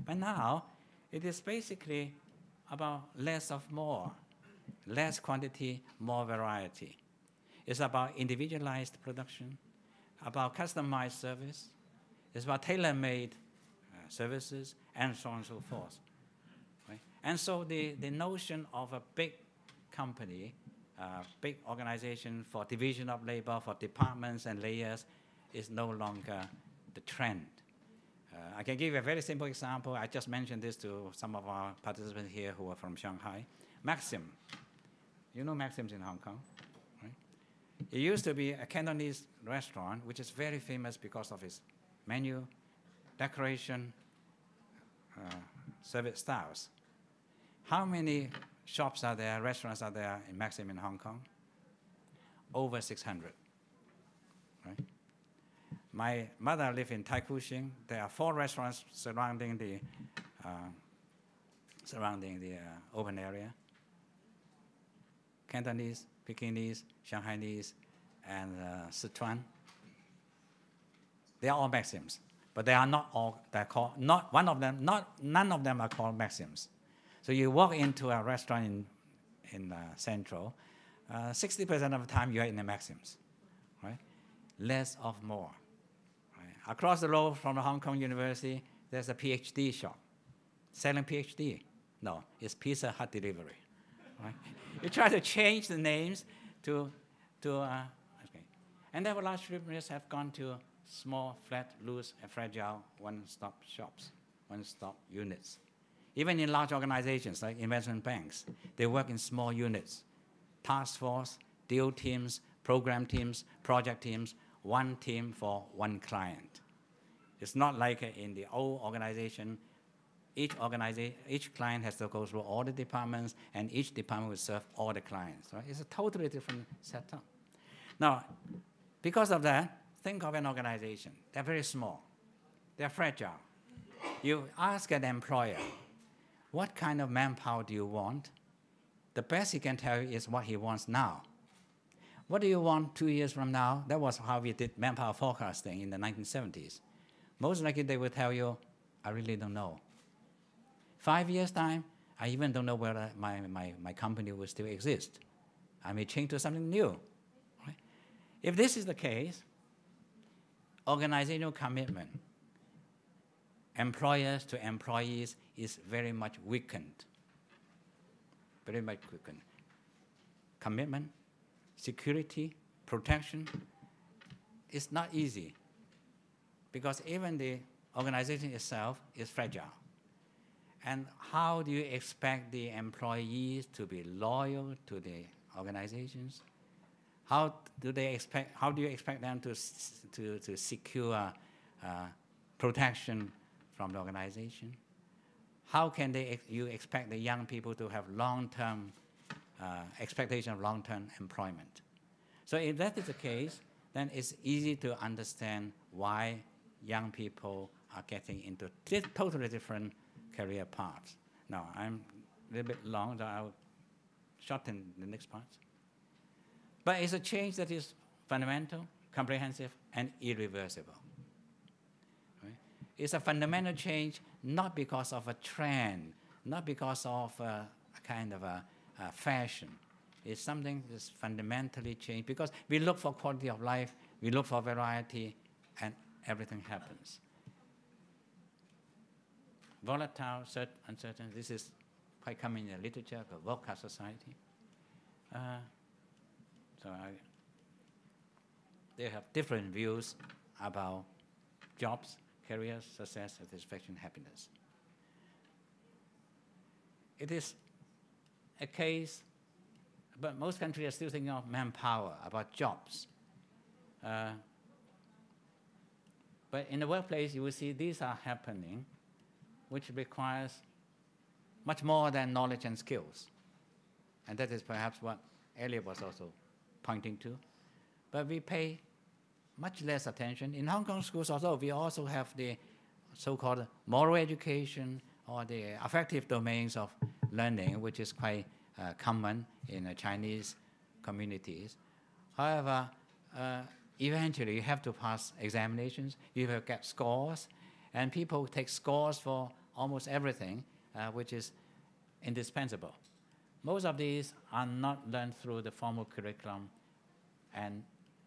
But now, it is basically about less of more, less quantity, more variety. It's about individualized production, about customized service, it's about tailor-made uh, services, and so on and so forth. Right? And so the, the notion of a big company, uh, big organization for division of labor, for departments and layers, is no longer the trend. Uh, I can give you a very simple example. I just mentioned this to some of our participants here who are from Shanghai. Maxim. You know Maxim's in Hong Kong? It used to be a Cantonese restaurant, which is very famous because of its menu, decoration, uh, service styles. How many shops are there, restaurants are there in Maxim in Hong Kong? Over 600. Right? My mother lived in Taikoo Shing. There are four restaurants surrounding the uh, surrounding the uh, open area. Cantonese, Pekingese, Shanghainese, and uh, Sichuan. They are all Maxims, but they are not all. They're called not one of them. Not none of them are called Maxims. So you walk into a restaurant in in uh, Central, uh, sixty percent of the time you are in the Maxims, right? Less of more. Right? Across the road from the Hong Kong University, there's a PhD shop, selling PhD. No, it's Pizza Hut delivery. Right? You try to change the names to to uh, okay, and therefore large entrepreneurs have gone to small, flat, loose, and fragile one-stop shops, one-stop units. Even in large organizations like investment banks, they work in small units, task force, deal teams, program teams, project teams, one team for one client. It's not like in the old organization, each organization, each client has to go through all the departments, and each department will serve all the clients. Right? It's a totally different setup. Now, because of that, think of an organization. They're very small. They're fragile. You ask an employer, what kind of manpower do you want? the best he can tell you is what he wants now. What do you want two years from now? That was how we did manpower forecasting in the 1970s. Most likely they will tell you, I really don't know. Five years' time, I even don't know whether my, my, my company will still exist. I may change to something new. Right? If this is the case, organizational commitment, employers to employees is very much weakened. Very much weakened. Commitment, security, protection is not easy because even the organization itself is fragile. And how do you expect the employees to be loyal to the organizations? How do they expect? How do you expect them to to, to secure uh, protection from the organization? How can they you expect the young people to have long-term uh, expectation of long-term employment? So if that is the case, then it's easy to understand why young people are getting into totally different career paths. Now, I'm a little bit long, so I'll shorten the next part. But it's a change that is fundamental, comprehensive, and irreversible. Right? It's a fundamental change not because of a trend, not because of a, a kind of a, a fashion. It's something that's fundamentally changed because we look for quality of life, we look for variety, and everything happens volatile, uncertain. This is quite common in the literature of VUCA society. Uh, so I, they have different views about jobs, careers, success, satisfaction, happiness. It is a case, but most countries are still thinking of manpower, about jobs. Uh, but in the workplace, you will see these are happening which requires much more than knowledge and skills. And that is perhaps what Elliot was also pointing to. But we pay much less attention. In Hong Kong schools, although we also have the so-called moral education or the affective domains of learning, which is quite uh, common in uh, Chinese communities. However, uh, eventually you have to pass examinations, you have to get scores, and people take scores for almost everything, uh, which is indispensable. Most of these are not learned through the formal curriculum and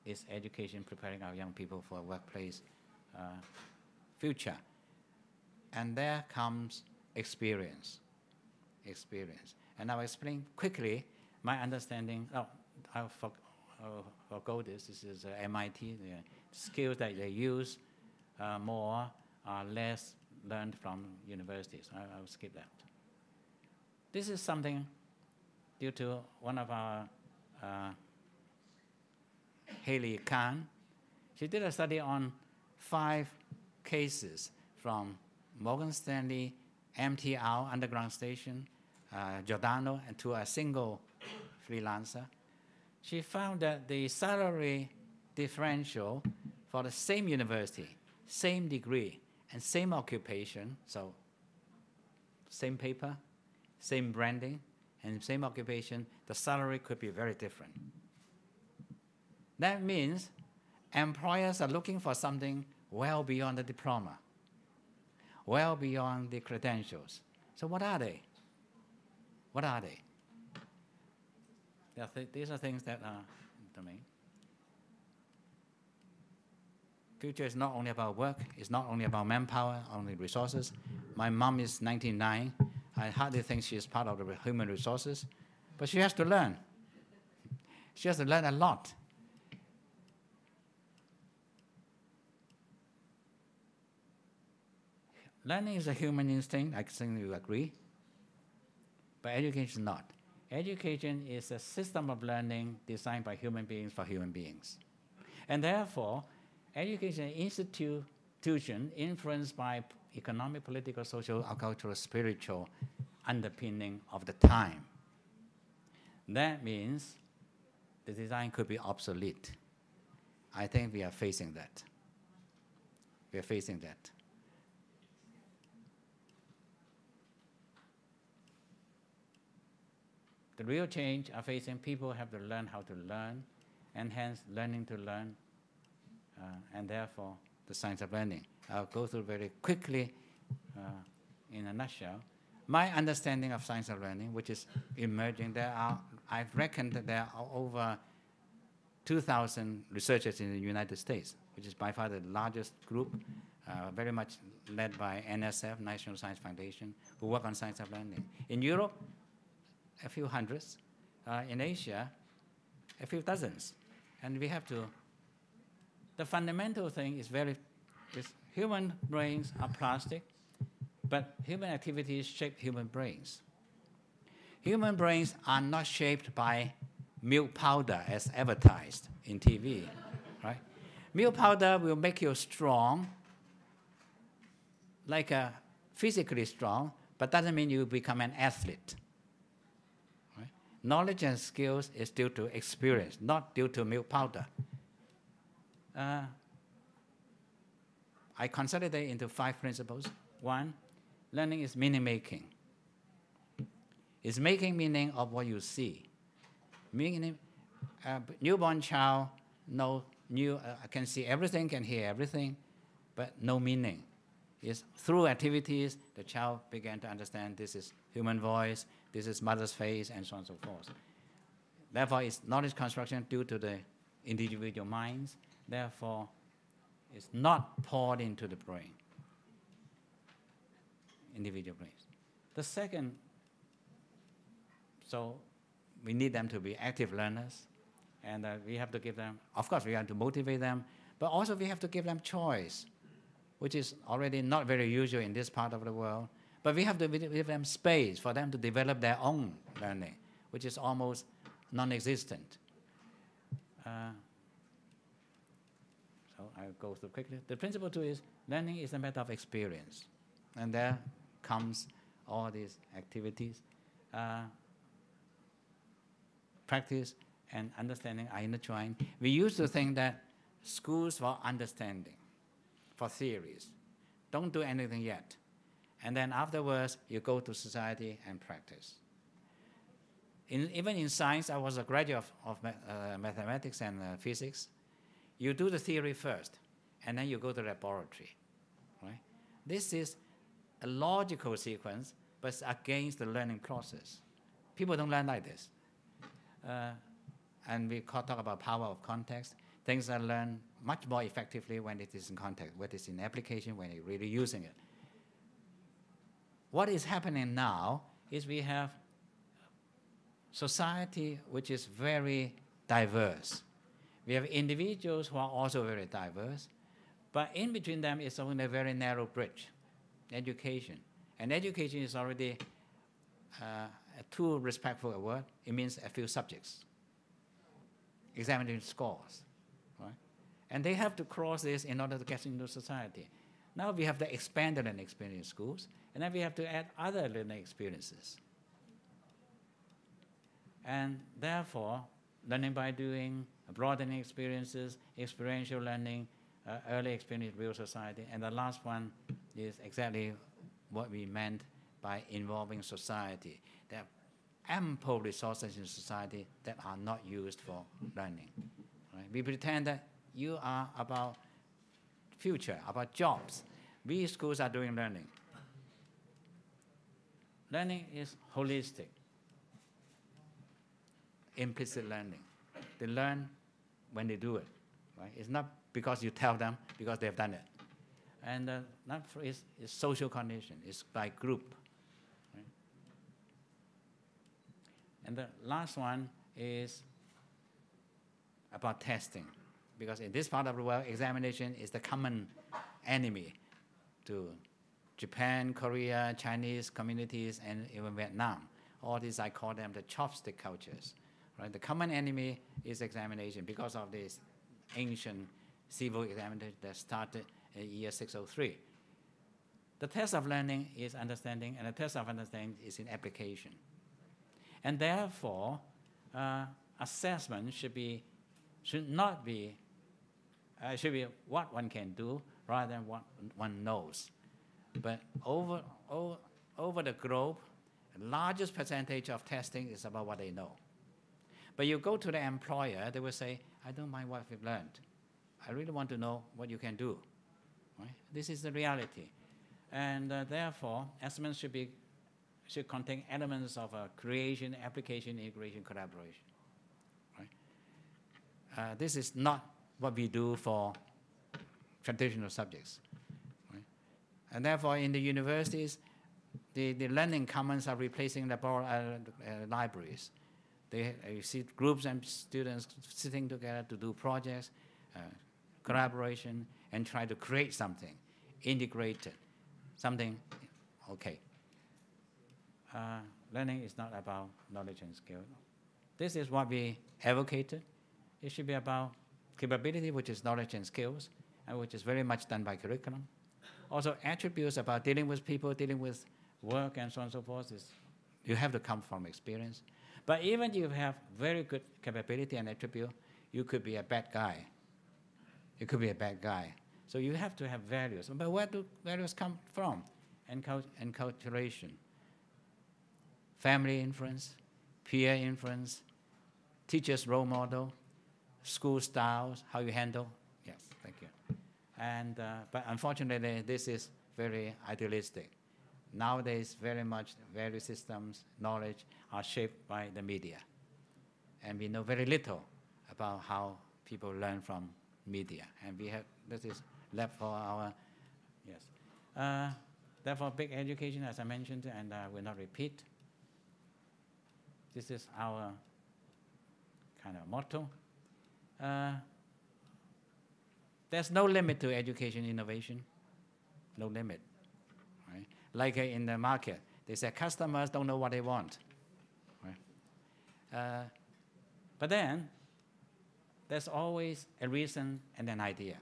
is education preparing our young people for a workplace uh, future. And there comes experience, experience. And I'll explain quickly my understanding. Oh, I'll for, uh, forgo this. This is uh, MIT, the skills that they use uh, more are less learned from universities. I, I will skip that. This is something due to one of our, uh, Haley Khan. She did a study on five cases from Morgan Stanley, MTR, Underground Station, uh, Giordano, and to a single freelancer. She found that the salary differential for the same university, same degree, and same occupation, so same paper, same branding, and same occupation, the salary could be very different. That means employers are looking for something well beyond the diploma, well beyond the credentials. So what are they? What are they? These are things that are to me. Future is not only about work, it's not only about manpower, only resources. My mom is 99. I hardly think she is part of the human resources, but she has to learn. She has to learn a lot. Learning is a human instinct, I think you agree. But education is not. Education is a system of learning designed by human beings for human beings. And therefore, education institution influenced by economic, political, social, cultural, spiritual underpinning of the time. That means the design could be obsolete. I think we are facing that. We are facing that. the real change are facing people have to learn how to learn, and hence learning to learn, and therefore the science of learning. I'll go through very quickly uh, in a nutshell. My understanding of science of learning, which is emerging, there are, I've reckoned that there are over 2,000 researchers in the United States, which is by far the largest group, uh, very much led by NSF, National Science Foundation, who work on science of learning. In Europe, a few hundreds. Uh, in Asia, a few dozens. And we have to, the fundamental thing is very, is human brains are plastic, but human activities shape human brains. Human brains are not shaped by milk powder as advertised in TV, right? Milk powder will make you strong, like a physically strong, but doesn't mean you become an athlete. Knowledge and skills is due to experience, not due to milk powder. Uh, I consolidate into five principles. One, learning is meaning making. It's making meaning of what you see. Meaning, a uh, newborn child know, new, uh, can see everything, can hear everything, but no meaning. It's through activities the child began to understand this is human voice, this is mother's face, and so on and so forth. Therefore, it's knowledge construction due to the individual minds. Therefore, it's not poured into the brain, individual brains. The second, so we need them to be active learners, and uh, we have to give them, of course, we have to motivate them, but also we have to give them choice, which is already not very usual in this part of the world. But we have to give them space for them to develop their own learning, which is almost non-existent. Uh, I'll go through quickly. The principle two is learning is a matter of experience. And there comes all these activities. Uh, practice and understanding are intertwined. We used to think that schools for understanding, for theories. Don't do anything yet. And then afterwards, you go to society and practice. In, even in science, I was a graduate of, of uh, mathematics and uh, physics. You do the theory first, and then you go to the laboratory. Right? This is a logical sequence, but it's against the learning process. People don't learn like this. Uh, and we talk about power of context. Things are learned much more effectively when it is in context, when it's in application, when you're really using it what is happening now is we have society which is very diverse. We have individuals who are also very diverse, but in between them is only a very narrow bridge, education. And education is already uh, too respectful a word. It means a few subjects, examining scores, right? And they have to cross this in order to get into society. Now we have the expanded and experience schools, and then we have to add other learning experiences. And therefore, learning by doing, broadening experiences, experiential learning, uh, early experience real society, and the last one is exactly what we meant by involving society. There are ample resources in society that are not used for learning. Right? We pretend that you are about future, about jobs. We schools are doing learning. Learning is holistic, implicit learning. They learn when they do it. Right? It's not because you tell them, because they've done it. And uh, not for, it's, it's, social condition, it's by group. Right? And the last one is about testing. Because in this part of the world, examination is the common enemy to Japan, Korea, Chinese communities, and even Vietnam. All these, I call them the chopstick cultures. Right? The common enemy is examination because of this ancient civil examination that started in year 603. The test of learning is understanding, and the test of understanding is in application. And therefore, uh, assessment should be should not be uh, should be what one can do rather than what one knows. But over, over, over the globe, the largest percentage of testing is about what they know. But you go to the employer, they will say, I don't mind what you've learned. I really want to know what you can do. Right? This is the reality. And uh, therefore, assessment should, be, should contain elements of uh, creation, application, integration, collaboration. Right? Uh, this is not what we do for traditional subjects. Right? And therefore, in the universities, the, the learning commons are replacing labor- uh, uh, libraries. They, see groups and students sitting together to do projects, uh, collaboration, and try to create something integrated, something okay. Uh, learning is not about knowledge and skill. This is what we advocated. It should be about capability, which is knowledge and skills, and which is very much done by curriculum. Also, attributes about dealing with people, dealing with work, and so on and so forth. Is you have to come from experience. But even if you have very good capability and attribute, you could be a bad guy. You could be a bad guy. So you have to have values. But where do values come from? Enculturation, family influence, peer influence, teacher's role model, school styles, how you handle. Yes, thank you. And, uh, but unfortunately, this is very idealistic. Nowadays, very much value systems, knowledge are shaped by the media. And we know very little about how people learn from media. And we have, this is left for our, yes. Uh, therefore, big education, as I mentioned, and I will not repeat. This is our kind of motto. Uh, there's no limit to education innovation, no limit. Like in the market, they say customers don't know what they want. Right? Uh, but then, there's always a reason and an idea,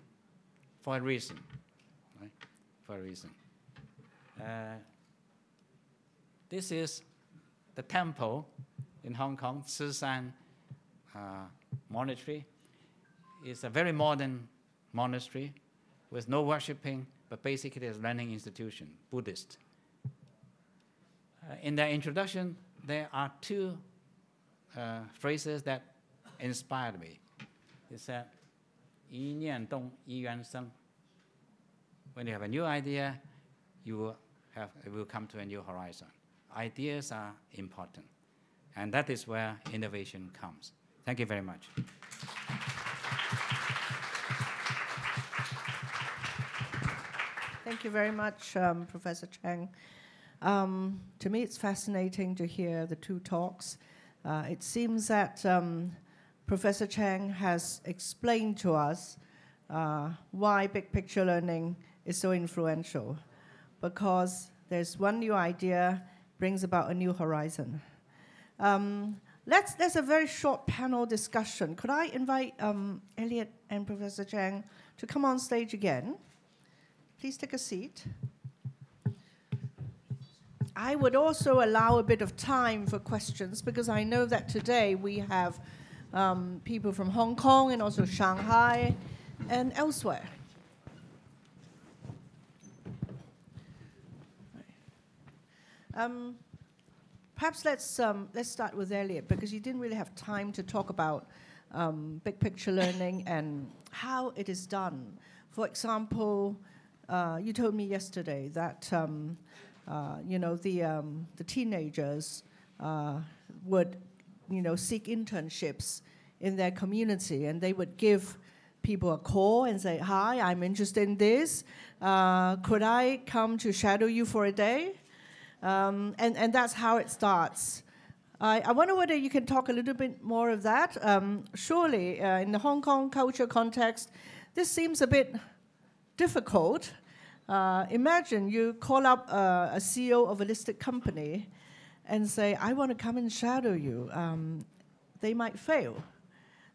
for a reason, right? For a reason. Uh, this is the temple in Hong Kong, Tzu uh, Monastery. It's a very modern monastery with no worshipping, but basically it's a learning institution, Buddhist. Uh, in the introduction, there are two uh, phrases that inspired me. It said, 一念动一元生. When you have a new idea, you will, have, it will come to a new horizon. Ideas are important, and that is where innovation comes. Thank you very much. Thank you very much, um, Professor Cheng. Um, to me, it's fascinating to hear the two talks. Uh, it seems that um, Professor Cheng has explained to us uh, why big picture learning is so influential. Because there's one new idea brings about a new horizon. Um, let's, there's a very short panel discussion. Could I invite um, Elliot and Professor Cheng to come on stage again? Please take a seat. I would also allow a bit of time for questions because I know that today we have um, people from Hong Kong and also Shanghai and elsewhere. Um, perhaps let's, um, let's start with Elliot because you didn't really have time to talk about um, big picture learning and how it is done. For example, uh, you told me yesterday that um, uh, you know the um, the teenagers uh, would you know seek internships in their community, and they would give people a call and say, "Hi, I'm interested in this. Uh, could I come to shadow you for a day?" Um, and and that's how it starts. I, I, wonder whether you can talk a little bit more of that. Um, surely, uh, in the Hong Kong culture context, this seems a bit difficult. Uh, imagine you call up uh, a CEO of a listed company and say, I want to come and shadow you. Um, they might fail.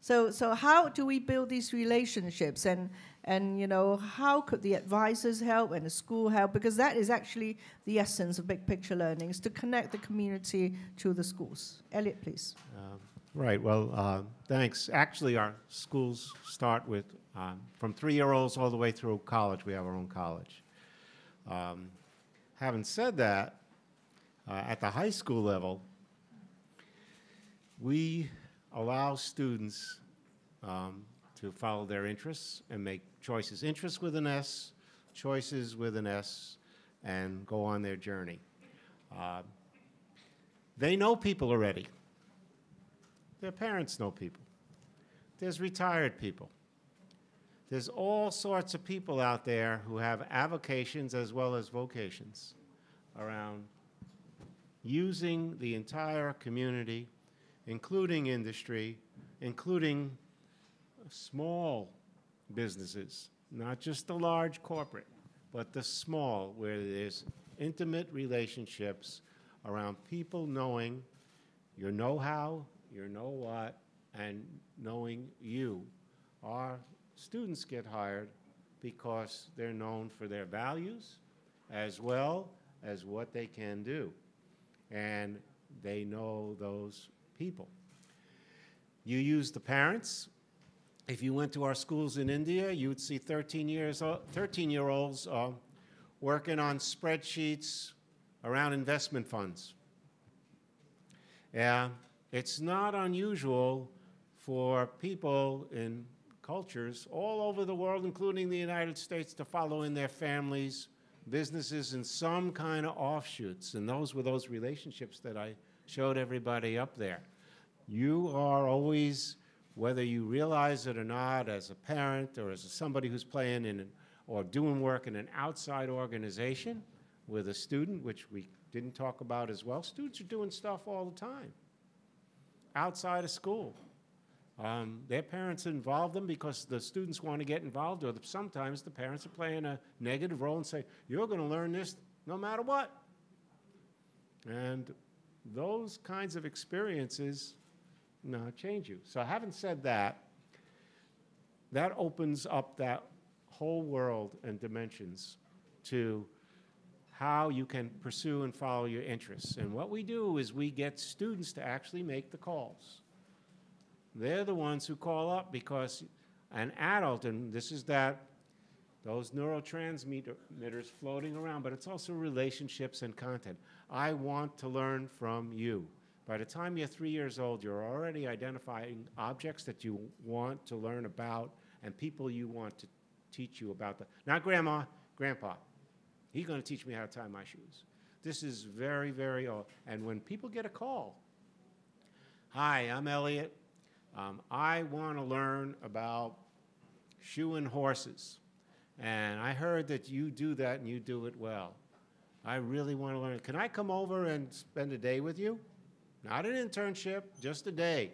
So, so how do we build these relationships and, and you know, how could the advisors help and the school help? Because that is actually the essence of big picture learning, is to connect the community to the schools. Elliot, please. Um, right, well, uh, thanks. Actually, our schools start with um, from three-year-olds all the way through college. We have our own college. Um, having said that, Uh, at the high school level, we allow students um, to follow their interests and make choices. Interests with an S, choices with an S, and go on their journey. Uh, they know people already. Their parents know people. There's retired people. There's all sorts of people out there who have avocations as well as vocations around using the entire community, including industry, including small businesses, not just the large corporate, but the small, where there's intimate relationships around people knowing your know-how, your know-what, and knowing you. Our students get hired because they're known for their values as well as what they can do. And they know those people. You use the parents. If you went to our schools in India, you would see 13 years, 13 year olds uh, working on spreadsheets around investment funds. Yeah, it's not unusual for people in cultures all over the world, including the United States, to follow in their families, businesses, and some kind of offshoots. And those were those relationships that I showed everybody up there. You are always, whether you realize it or not, as a parent or as somebody who's playing in or doing work in an outside organization with a student, which we didn't talk about as well, students are doing stuff all the time outside of school. Um, their parents involve them because the students want to get involved, or the, sometimes the parents are playing a negative role and say, You're going to learn this no matter what. And those kinds of experiences no, change you. So, having said that, that opens up that whole world and dimensions to how you can pursue and follow your interests. And what we do is we get students to actually make the calls. They're the ones who call up because an adult, and this is that, those neurotransmitters floating around, but it's also relationships and content. I want to learn from you. By the time you're three years old, you're already identifying objects that you want to learn about and people you want to teach you about. The, not grandma, grandpa. He's going to teach me how to tie my shoes. This is very, very old. And when people get a call, hi, I'm Elliot. Um, I want to learn about shoeing horses. And I heard that you do that and you do it well. I really want to learn. Can I come over and spend a day with you? Not an internship, just a day.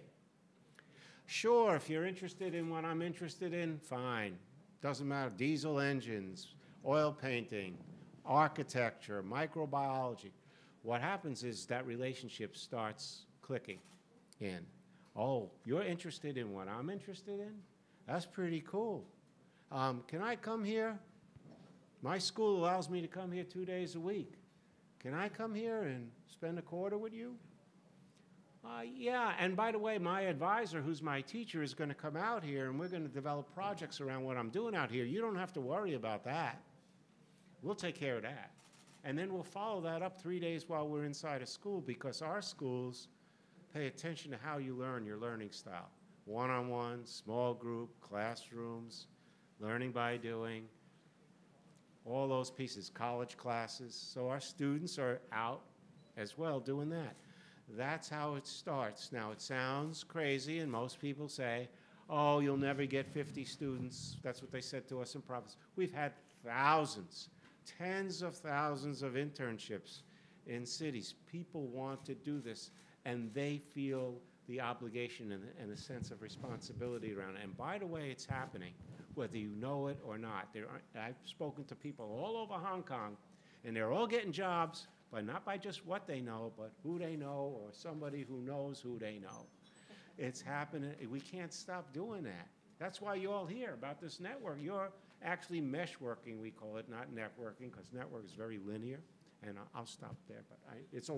Sure, if you're interested in what I'm interested in, fine. Doesn't matter. Diesel engines, oil painting, architecture, microbiology. What happens is that relationship starts clicking in. Oh, you're interested in what I'm interested in? That's pretty cool. Um, can I come here? My school allows me to come here two days a week. Can I come here and spend a quarter with you? Uh, yeah, and by the way, my advisor, who's my teacher, is going to come out here and we're going to develop projects around what I'm doing out here. You don't have to worry about that. We'll take care of that. And then we'll follow that up three days while we're inside a school because our schools pay attention to how you learn your learning style. One-on-one, small group, classrooms, learning by doing, all those pieces, college classes. So our students are out as well doing that. That's how it starts. Now, it sounds crazy, and most people say, oh, you'll never get 50 students. That's what they said to us in Providence. We've had thousands, tens of thousands of internships in cities. People want to do this and they feel the obligation and, and a sense of responsibility around it. And by the way, it's happening, whether you know it or not. There are, I've spoken to people all over Hong Kong, and they're all getting jobs, but not by just what they know, but who they know or somebody who knows who they know. It's happening. We can't stop doing that. That's why you're all hear about this network. You're actually mesh working, we call it, not networking, because network is very linear. And I'll, stop there. But I, it's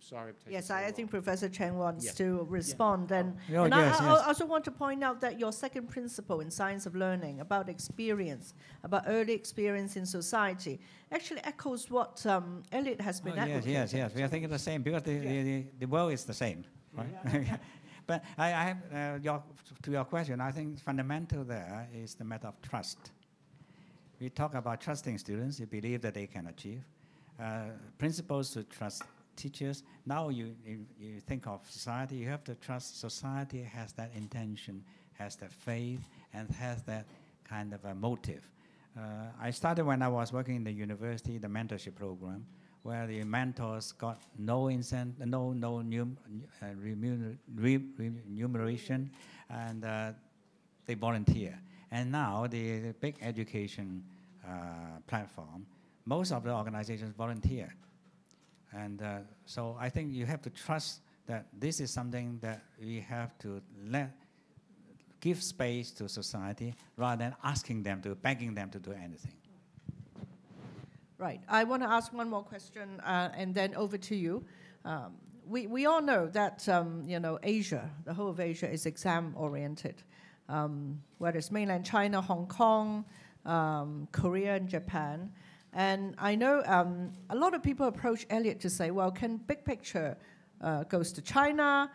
sorry. I'm Yes, so I, I long. think Professor Cheng wants Yes. to respond. And, Oh, and yes, I, I also want to point out that your second principle in science of learning about experience, about early experience in society, actually echoes what um, Elliot has been Oh, yes, yes, yes. We are thinking the same because the, the, the, the world is the same, right? but I, I have uh, your, to your question. I think fundamental there is the matter of trust. We talk about trusting students. You believe that they can achieve. Uh, principles to trust teachers. Now you, you, you think of society. You have to trust society has that intention, has that faith, and has that kind of a motive. Uh, I started when I was working in the university, the mentorship program, where the mentors got no incent, no no num, uh, remuner, re, remuneration, and uh, they volunteer. And now the, the big education uh, platform, most of the organizations volunteer. And uh, so I think you have to trust that this is something that we have to let give space to society rather than asking them to, begging them to do anything. Right. I want to ask one more question, uh, and then over to you. Um, we, we all know that um, you know Asia, the whole of Asia, is exam oriented. Um, whether it's mainland China, Hong Kong, um, Korea, and Japan. And I know um, a lot of people approach Elliot to say, well, can big picture uh, goes to China,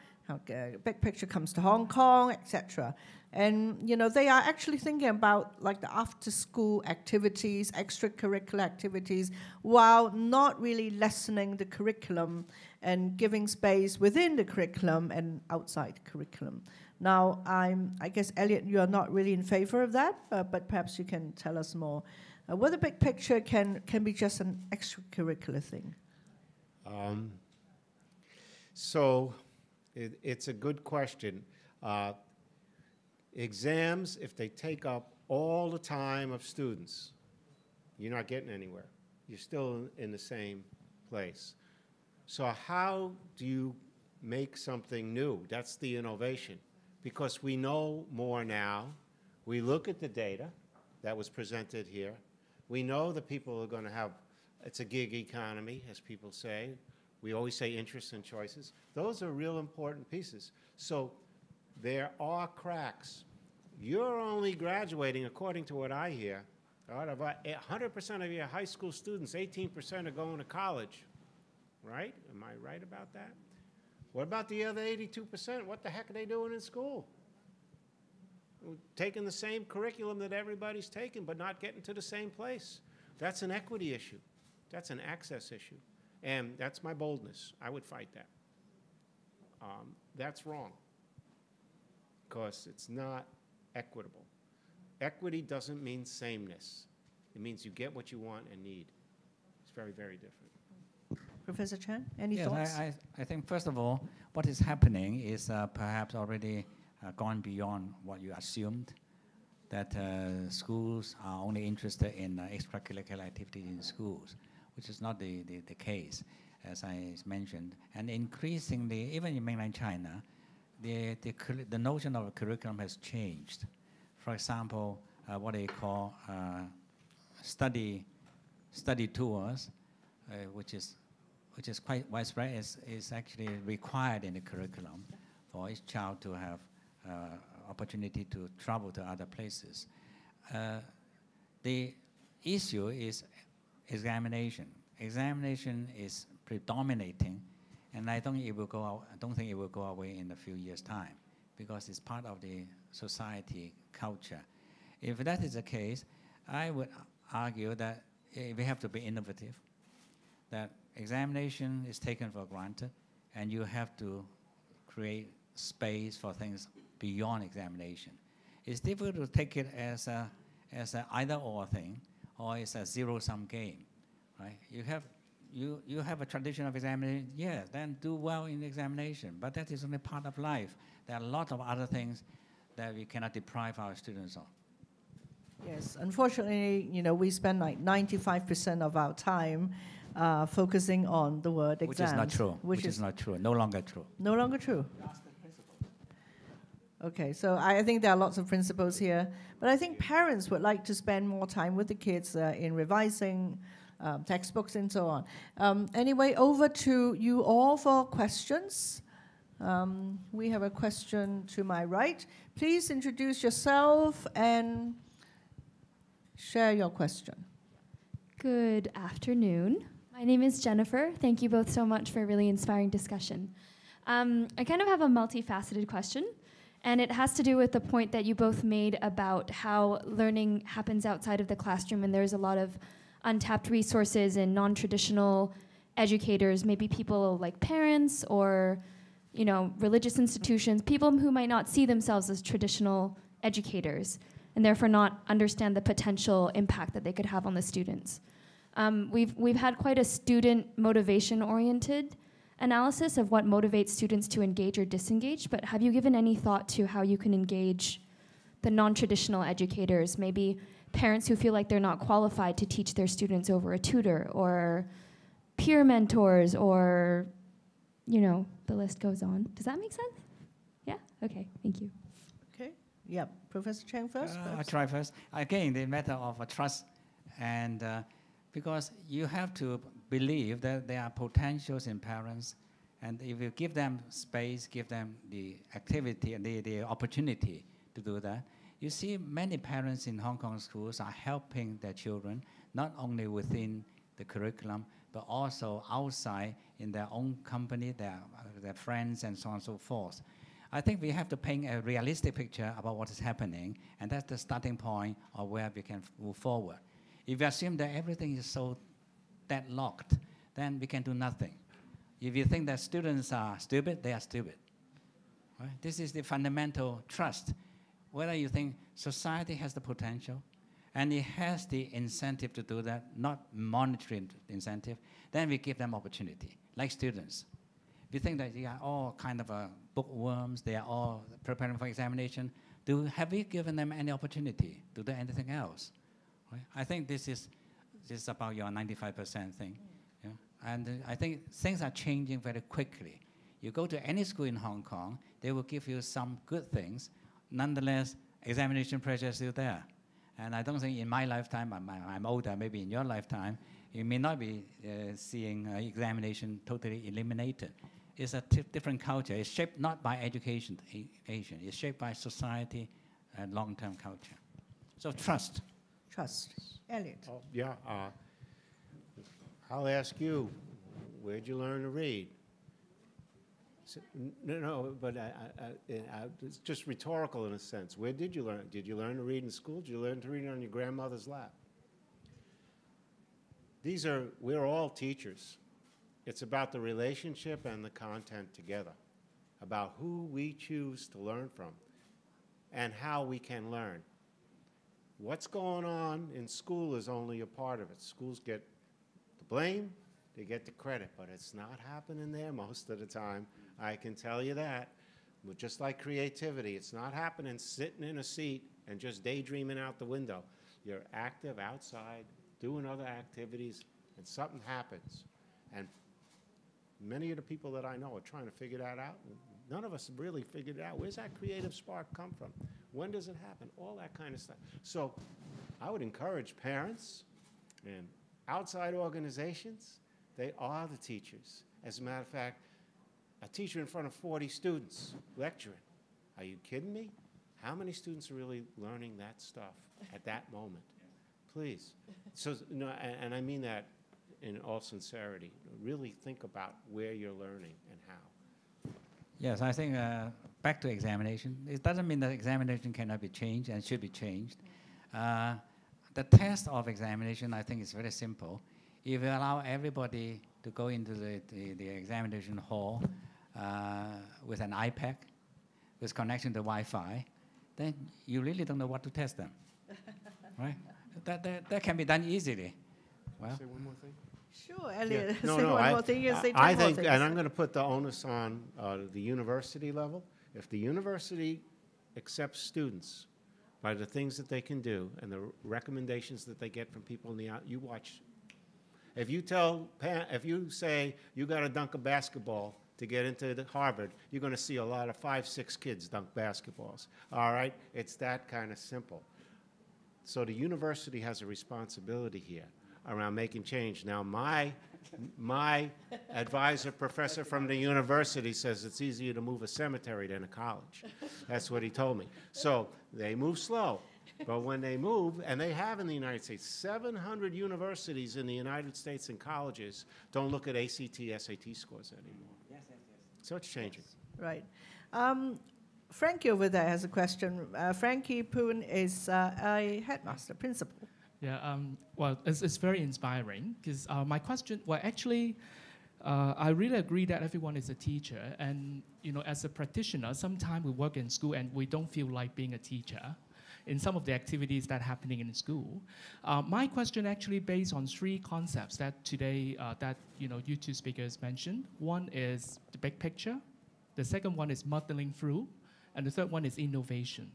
big picture comes to Hong Kong, etc. And you know they are actually thinking about like the after-school activities, extracurricular activities, while not really lessening the curriculum and giving space within the curriculum and outside the curriculum. Now, I'm, I guess Elliot, you are not really in favor of that, uh, but perhaps you can tell us more. Uh, whether big picture can can be just an extracurricular thing. Um, so it, it's a good question. Uh, exams, if they take up all the time of students, you're not getting anywhere. You're still in the same place. So how do you make something new? That's the innovation. Because we know more now. We look at the data that was presented here. We know that people are going to have, it's a gig economy, as people say. We always say interests and choices. Those are real important pieces. So there are cracks. You're only graduating, according to what I hear, out of 100% of your high school students, 18% are going to college, right? Am I right about that? What about the other 82%? What the heck are they doing in school? Taking the same curriculum that everybody's taking, but not getting to the same place. That's an equity issue. That's an access issue. And that's my boldness. I would fight that. Um, that's wrong. Because it's not equitable. Equity doesn't mean sameness. It means you get what you want and need. It's very, very different. Professor Cheng, any yes, thoughts? I, I, I think first of all, what is happening is uh, perhaps already gone beyond what you assumed, that uh, schools are only interested in uh, extracurricular activities in schools, which is not the, the, the case, as I mentioned. And increasingly, even in mainland China, the, the, the notion of a curriculum has changed. For example, uh, what they call uh, study, study tours, uh, which is which is quite widespread, is, is actually required in the curriculum for each child to have uh, opportunity to travel to other places. Uh, the issue is examination. Examination is predominating, and I don't, it will go out, I don't think it will go away in a few years' time because it's part of the society culture. If that is the case, I would argue that eh, we have to be innovative that examination is taken for granted, and you have to create space for things beyond examination. It's difficult to take it as a as an either or thing, or it's a zero sum game, right? You have you you have a tradition of examination, yeah, then do well in the examination, but that is only part of life. There are a lot of other things that we cannot deprive our students of. Yes, unfortunately, you know, we spend like 95% of our time uh, focusing on the word exams. Which is not true. Which, is, not true. No longer true. no longer true. Okay, so I think there are lots of principles here, but I think parents would like to spend more time with the kids uh, in revising um, textbooks and so on. Um, anyway, over to you all for questions. Um, we have a question to my right. Please introduce yourself and share your question. Good afternoon. My name is Jennifer. Thank you both so much for a really inspiring discussion. Um, I kind of have a multifaceted question, and it has to do with the point that you both made about how learning happens outside of the classroom, and there's a lot of untapped resources and non-traditional educators, maybe people like parents or you know religious institutions, people who might not see themselves as traditional educators, and therefore not understand the potential impact that they could have on the students. Um, we've, we've had quite a student motivation oriented analysis of what motivates students to engage or disengage, but have you given any thought to how you can engage the non traditional educators, maybe parents who feel like they're not qualified to teach their students over a tutor, or peer mentors, or, you know, the list goes on? Does that make sense? Yeah? Okay, thank you. Okay. Yep. Professor Cheng first. Uh, I'll try first. Again, the matter of uh, trust, and uh, because you have to believe that there are potentials in parents, and if you give them space, give them the activity and the, the opportunity to do that, you see many parents in Hong Kong schools are helping their children not only within the curriculum but also outside in their own company, their, their friends, and so on and so forth. I think we have to paint a realistic picture about what is happening, and that's the starting point of where we can move forward. If you assume that everything is so deadlocked, then we can do nothing. If you think that students are stupid, they are stupid. Right? This is the fundamental trust. Whether you think society has the potential and it has the incentive to do that, not monetary incentive, then we give them opportunity, like students. We think that they are all kind of uh, bookworms, they are all preparing for examination. Do, have we given them any opportunity to do anything else? Right? I think this is, this is about your 95% thing. Yeah? And uh, I think things are changing very quickly. You go to any school in Hong Kong, they will give you some good things. Nonetheless, examination pressure is still there. And I don't think in my lifetime, I'm, I'm older, maybe in your lifetime, you may not be uh, seeing uh, examination totally eliminated. It's a different culture. It's shaped not by education, Asian. It's shaped by society and long-term culture. So trust. Trust. Elliot. Oh, yeah, uh, I'll ask you, where'd you learn to read? S- n- No, no, but I, I, I- I- it's just rhetorical in a sense. Where did you learn? Did you learn to read in school? Did you learn to read on your grandmother's lap? These are, we're all teachers. It's about the relationship and the content together, about who we choose to learn from and how we can learn. What's going on in school is only a part of it. Schools get the blame, they get the credit, but it's not happening there most of the time. I can tell you that. But just like creativity, it's not happening sitting in a seat and just daydreaming out the window. You're active outside, doing other activities, and something happens. And many of the people that I know are trying to figure that out. None of us really figured it out. Where's that creative spark come from? When does it happen? All that kind of stuff. So I would encourage parents and outside organizations, they are the teachers. As a matter of fact, a teacher in front of 40 students lecturing. Are you kidding me? How many students are really learning that stuff at that moment? Please. So, no, and, and I mean that in all sincerity. Really think about where you're learning and how. Yes, I think uh, back to examination. It doesn't mean that examination cannot be changed and should be changed. Uh, the test of examination, I think, is very simple. If you allow everybody to go into the, the, the examination hall uh, with an iPad, with connection to Wi-Fi, then you really don't know what to test them, right? That, that, that can be done easily. Well, Say one more thing? Sure, Yeah. Elliot. No, say no, one I- more thing. You say two I think, things. and I'm going to put the onus on uh, the university level. If the university accepts students by the things that they can do and the recommendations that they get from people in the out, you watch. If you tell, if you say you got to dunk a basketball to get into the Harvard, you're going to see a lot of five, six kids dunk basketballs. All right, it's that kind of simple. So the university has a responsibility here. Around making change. Now, my, my advisor professor from the university says it's easier to move a cemetery than a college. That's what he told me. So they move slow. But when they move, and they have in the United States, 700 universities in the United States and colleges don't look at ACT, SAT scores anymore. Yes, yes, yes. So it's changing. Right. Um, Frankie over there has a question. Uh, Frankie Poon is uh, a headmaster, principal. Yeah, um, well, it's, it's very inspiring because uh, my question, well, actually, uh, I really agree that everyone is a teacher. And, you know, as a practitioner, sometimes we work in school and we don't feel like being a teacher in some of the activities that are happening in school. Uh, my question actually based on three concepts that today, uh, that, you know, you two speakers mentioned. One is the big picture. The second one is muddling through. And the third one is innovation.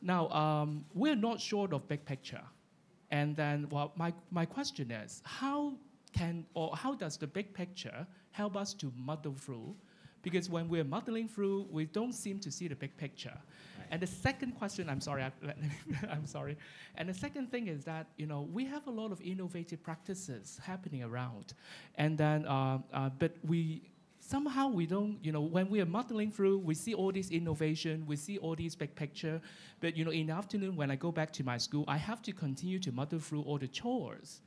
Now, um, we're not short of big picture. And then, well, my, my question is, how can or how does the big picture help us to muddle through? Because when we're muddling through, we don't seem to see the big picture. And the second question, I'm sorry, I, I'm sorry. And the second thing is that you know we have a lot of innovative practices happening around, and then uh, uh, but we somehow we don't, you know, when we are muddling through, we see all this innovation, we see all these big picture, but you know, in the afternoon when I go back to my school, I have to continue to muddle through all the chores.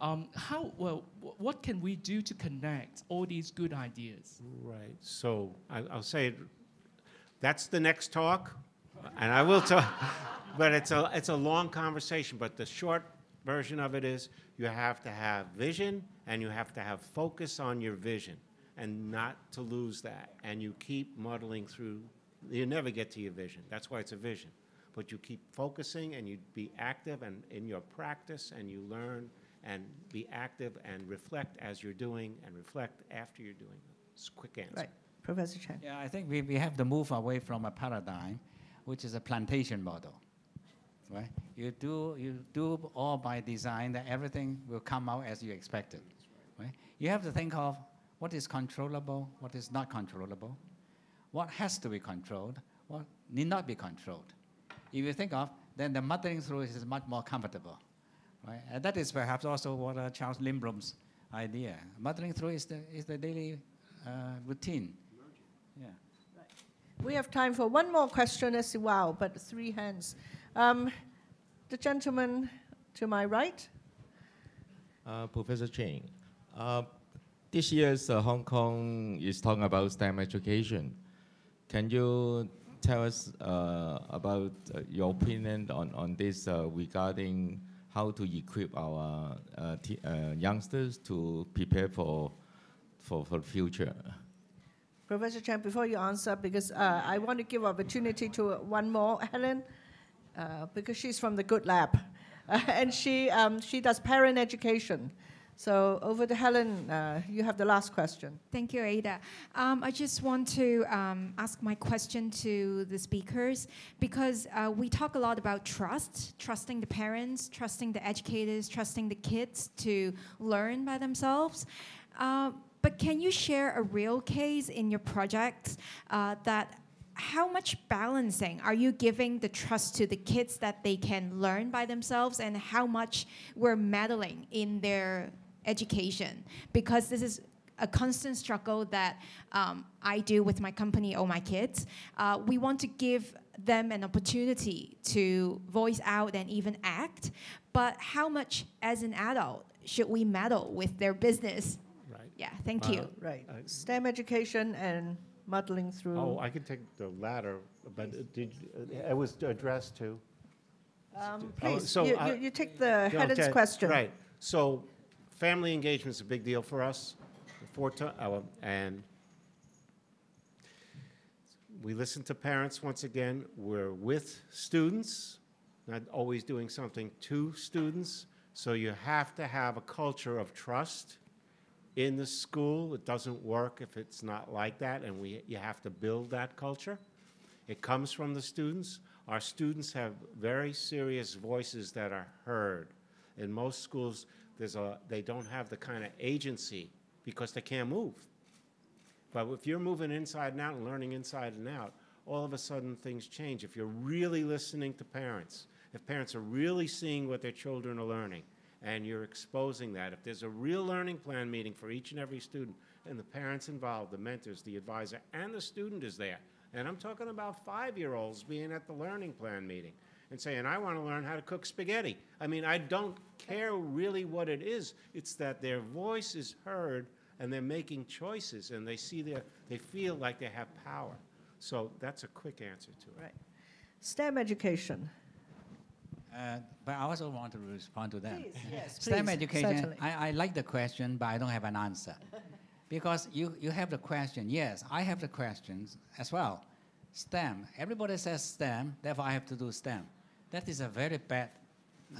Um, how, well, what can we do to connect all these good ideas? Right. So I, I'll say that's the next talk, and I will talk. but it's a it's a long conversation. But the short version of it is you have to have vision and you have to have focus on your vision and not to lose that. And you keep muddling through. You never get to your vision. That's why it's a vision. But you keep focusing and you be active and in your practice and you learn and be active and reflect as you're doing and reflect after you're doing. It's a quick answer. Right. Professor Cheng. Yeah, I think we, we have to move away from a paradigm, which is a plantation model. Right? You do you do all by design that everything will come out as you expected. Right? You have to think of what is controllable, what is not controllable, what has to be controlled, what need not be controlled. If you think of, then the muddling through is much more comfortable. Right? And that is perhaps also what uh, Charles Lindblom's idea. Muddling through is the, is the daily uh, routine. Yeah. We have time for one more question as well, but three hands. Um, the gentleman to my right. Uh, Professor Cheng, uh, this year's uh, Hong Kong is talking about STEM education. Can you tell us uh, about uh, your opinion on, on this uh, regarding how to equip our uh, uh, youngsters to prepare for, for, for the future? Professor Cheng, before you answer, because I want to give opportunity to one more, Helen, because she's from the Good Lab, and she um, she does parent education. So over to Helen, uh, you have the last question. Thank you, Ada. Um, I just want to um, ask my question to the speakers because uh, we talk a lot about trust, trusting the parents, trusting the educators, trusting the kids to learn by themselves. Uh, but can you share a real case in your project uh, that how much balancing are you giving the trust to the kids that they can learn by themselves and how much we're meddling in their education because this is a constant struggle that um, I do with my company or my kids. Uh, we want to give them an opportunity to voice out and even act, but how much as an adult should we meddle with their business? Right. Yeah, thank Uh, you. Right. Uh, STEM education and muddling through. Oh, I can take the latter, but uh, did, uh, it was addressed to? um, oh, please, so you, you, you take the Helen's Okay, question. Right. So family engagement is a big deal for us, for ti- uh, and we listen to parents once again. We're with students, not always doing something to students. So you have to have a culture of trust in the school. It doesn't work if it's not like that, and we, you have to build that culture. It comes from the students. Our students have very serious voices that are heard. In most schools, there's a, they don't have the kind of agency because they can't move. But if you're moving inside and out and learning inside and out, all of a sudden things change. If you're really listening to parents, if parents are really seeing what their children are learning and you're exposing that. If there's a real learning plan meeting for each and every student, and the parents involved, the mentors, the advisor, and the student is there, and I'm talking about five-year-olds being at the learning plan meeting and saying, I want to learn how to cook spaghetti. I mean, I don't care really what it is. It's that their voice is heard and they're making choices and they see their, they feel like they have power. So that's a quick answer to it. Right. STEM education. Uh, but I also want to respond to that. Please, yes, STEM please, education. I, I like the question, but I don't have an answer. because you, you have the question. Yes, I have the questions as well. STEM, everybody says STEM, therefore I have to do STEM. That is a very bad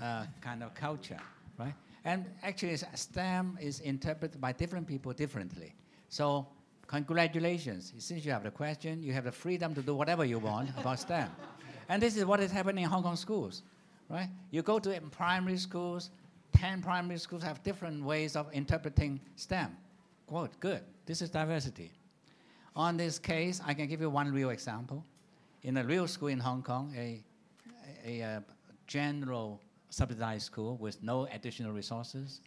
uh, kind of culture, right? And actually, STEM is interpreted by different people differently. So, congratulations. Since you have the question, you have the freedom to do whatever you want about STEM. And this is what is happening in Hong Kong schools, right? You go to primary schools, 10 primary schools have different ways of interpreting STEM. Good, good. This is diversity. On this case, I can give you one real example. In a real school in Hong Kong, a, a, uh, general subsidized school with no additional resources,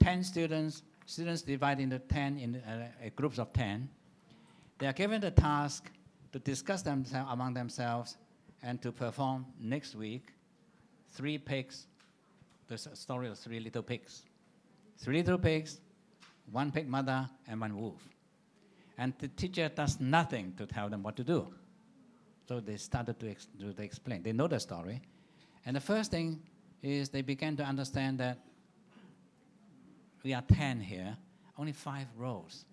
10 students, students divided into 10 in uh, uh, groups of 10. They are given the task to discuss themselves among themselves and to perform next week three pigs, the story of three little pigs. Three little pigs, one pig mother, and one wolf. And the teacher does nothing to tell them what to do. So they started to, ex- to explain. They know the story. And the first thing is they began to understand that we are 10 here, only five rows.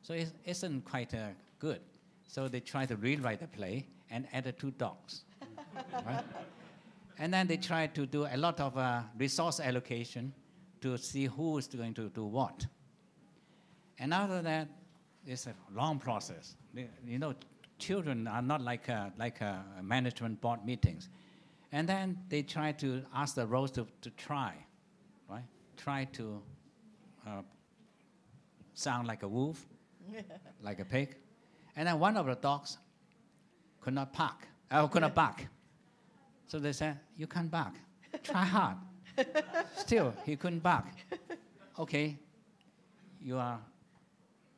So it isn't quite uh, good. So they try to rewrite the play and added two dogs. right? And then they try to do a lot of uh, resource allocation to see who is going to do what. And after that, it's a long process. You know, children are not like uh, like uh, management board meetings. And then they try to ask the roles to, to try, right? Try to uh, sound like a wolf, like a pig. And then one of the dogs could not bark, uh, could not bark. So they said, you can't bark. Try hard. Still, he couldn't bark. Okay, you are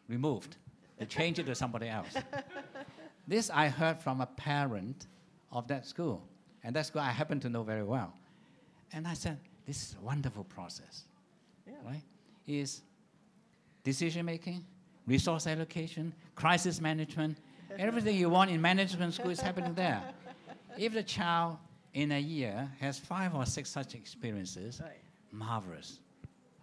removed. They change it to somebody else. this I heard from a parent of that school. And that school I happen to know very well. And I said, this is a wonderful process. Right? Is decision making, resource allocation, crisis management, everything you want in management school is happening there. If the child in a year has five or six such experiences, Right. marvelous.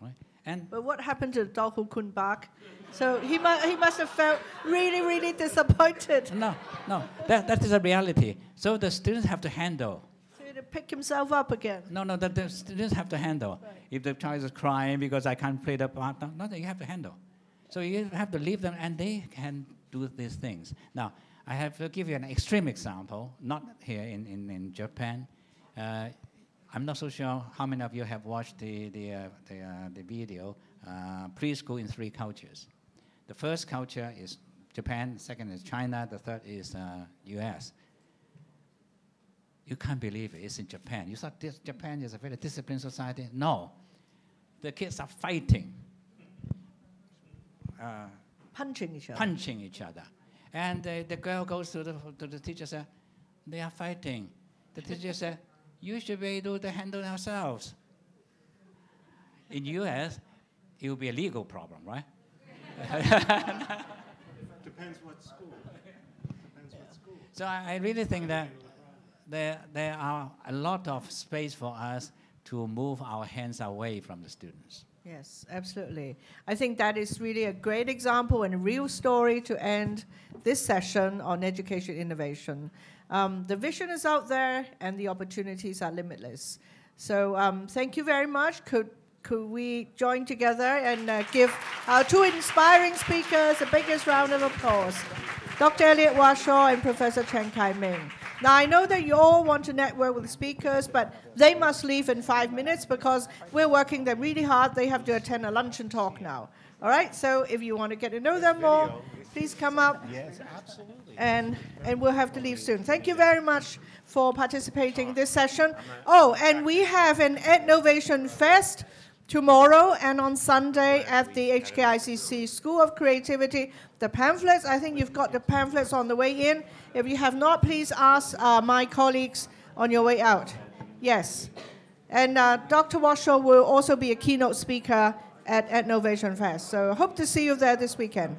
Right? And But what happened to the dog who couldn't bark? So he, mu- he must have felt really, really disappointed. no, no, that, that is a reality. So the students have to handle. So he had to pick himself up again. No, no, the, the students have to handle. If the child is crying because I can't play the part, no, nothing, you have to handle. So you have to leave them and they can do these things. Now, I have to give you an extreme example, not here in, in, in Japan. Uh, I'm not so sure how many of you have watched the, the, uh, the, uh, the video, uh, Preschool in Three Cultures. The first culture is Japan, second is China, the third is uh, US. You can't believe it. It's in Japan. You thought this Japan is a very disciplined society? No. The kids are fighting, uh, Punching each other. punching each other. And uh, the girl goes to the, to the teacher and says, they are fighting. The teacher said, you should be able to handle ourselves. In US, it will be a legal problem, right? Depends what school. Depends what school. So I, I really think that there, there are a lot of space for us to move our hands away from the students. Yes, absolutely. I think that is really a great example and a real story to end this session on education innovation. Um, the vision is out there and the opportunities are limitless. So um, thank you very much. Could, could we join together and uh, give our two inspiring speakers the biggest round of applause? Dr. Elliot Washor and Professor Cheng Kai Ming. Now, I know that you all want to network with the speakers, but they must leave in five minutes because we're working them really hard. They have to attend a luncheon talk now. All right, so if you want to get to know them more, please come up Yes, absolutely. and, and we'll have to leave soon. Thank you very much for participating in this session. Oh, and we have an Innovation Fest tomorrow and on Sunday at the HKICC School of Creativity. The pamphlets, I think you've got the pamphlets on the way in. If you have not, please ask uh, my colleagues on your way out. Yes. And uh, Dr. Washor will also be a keynote speaker at, at Novation Fest. So hope to see you there this weekend.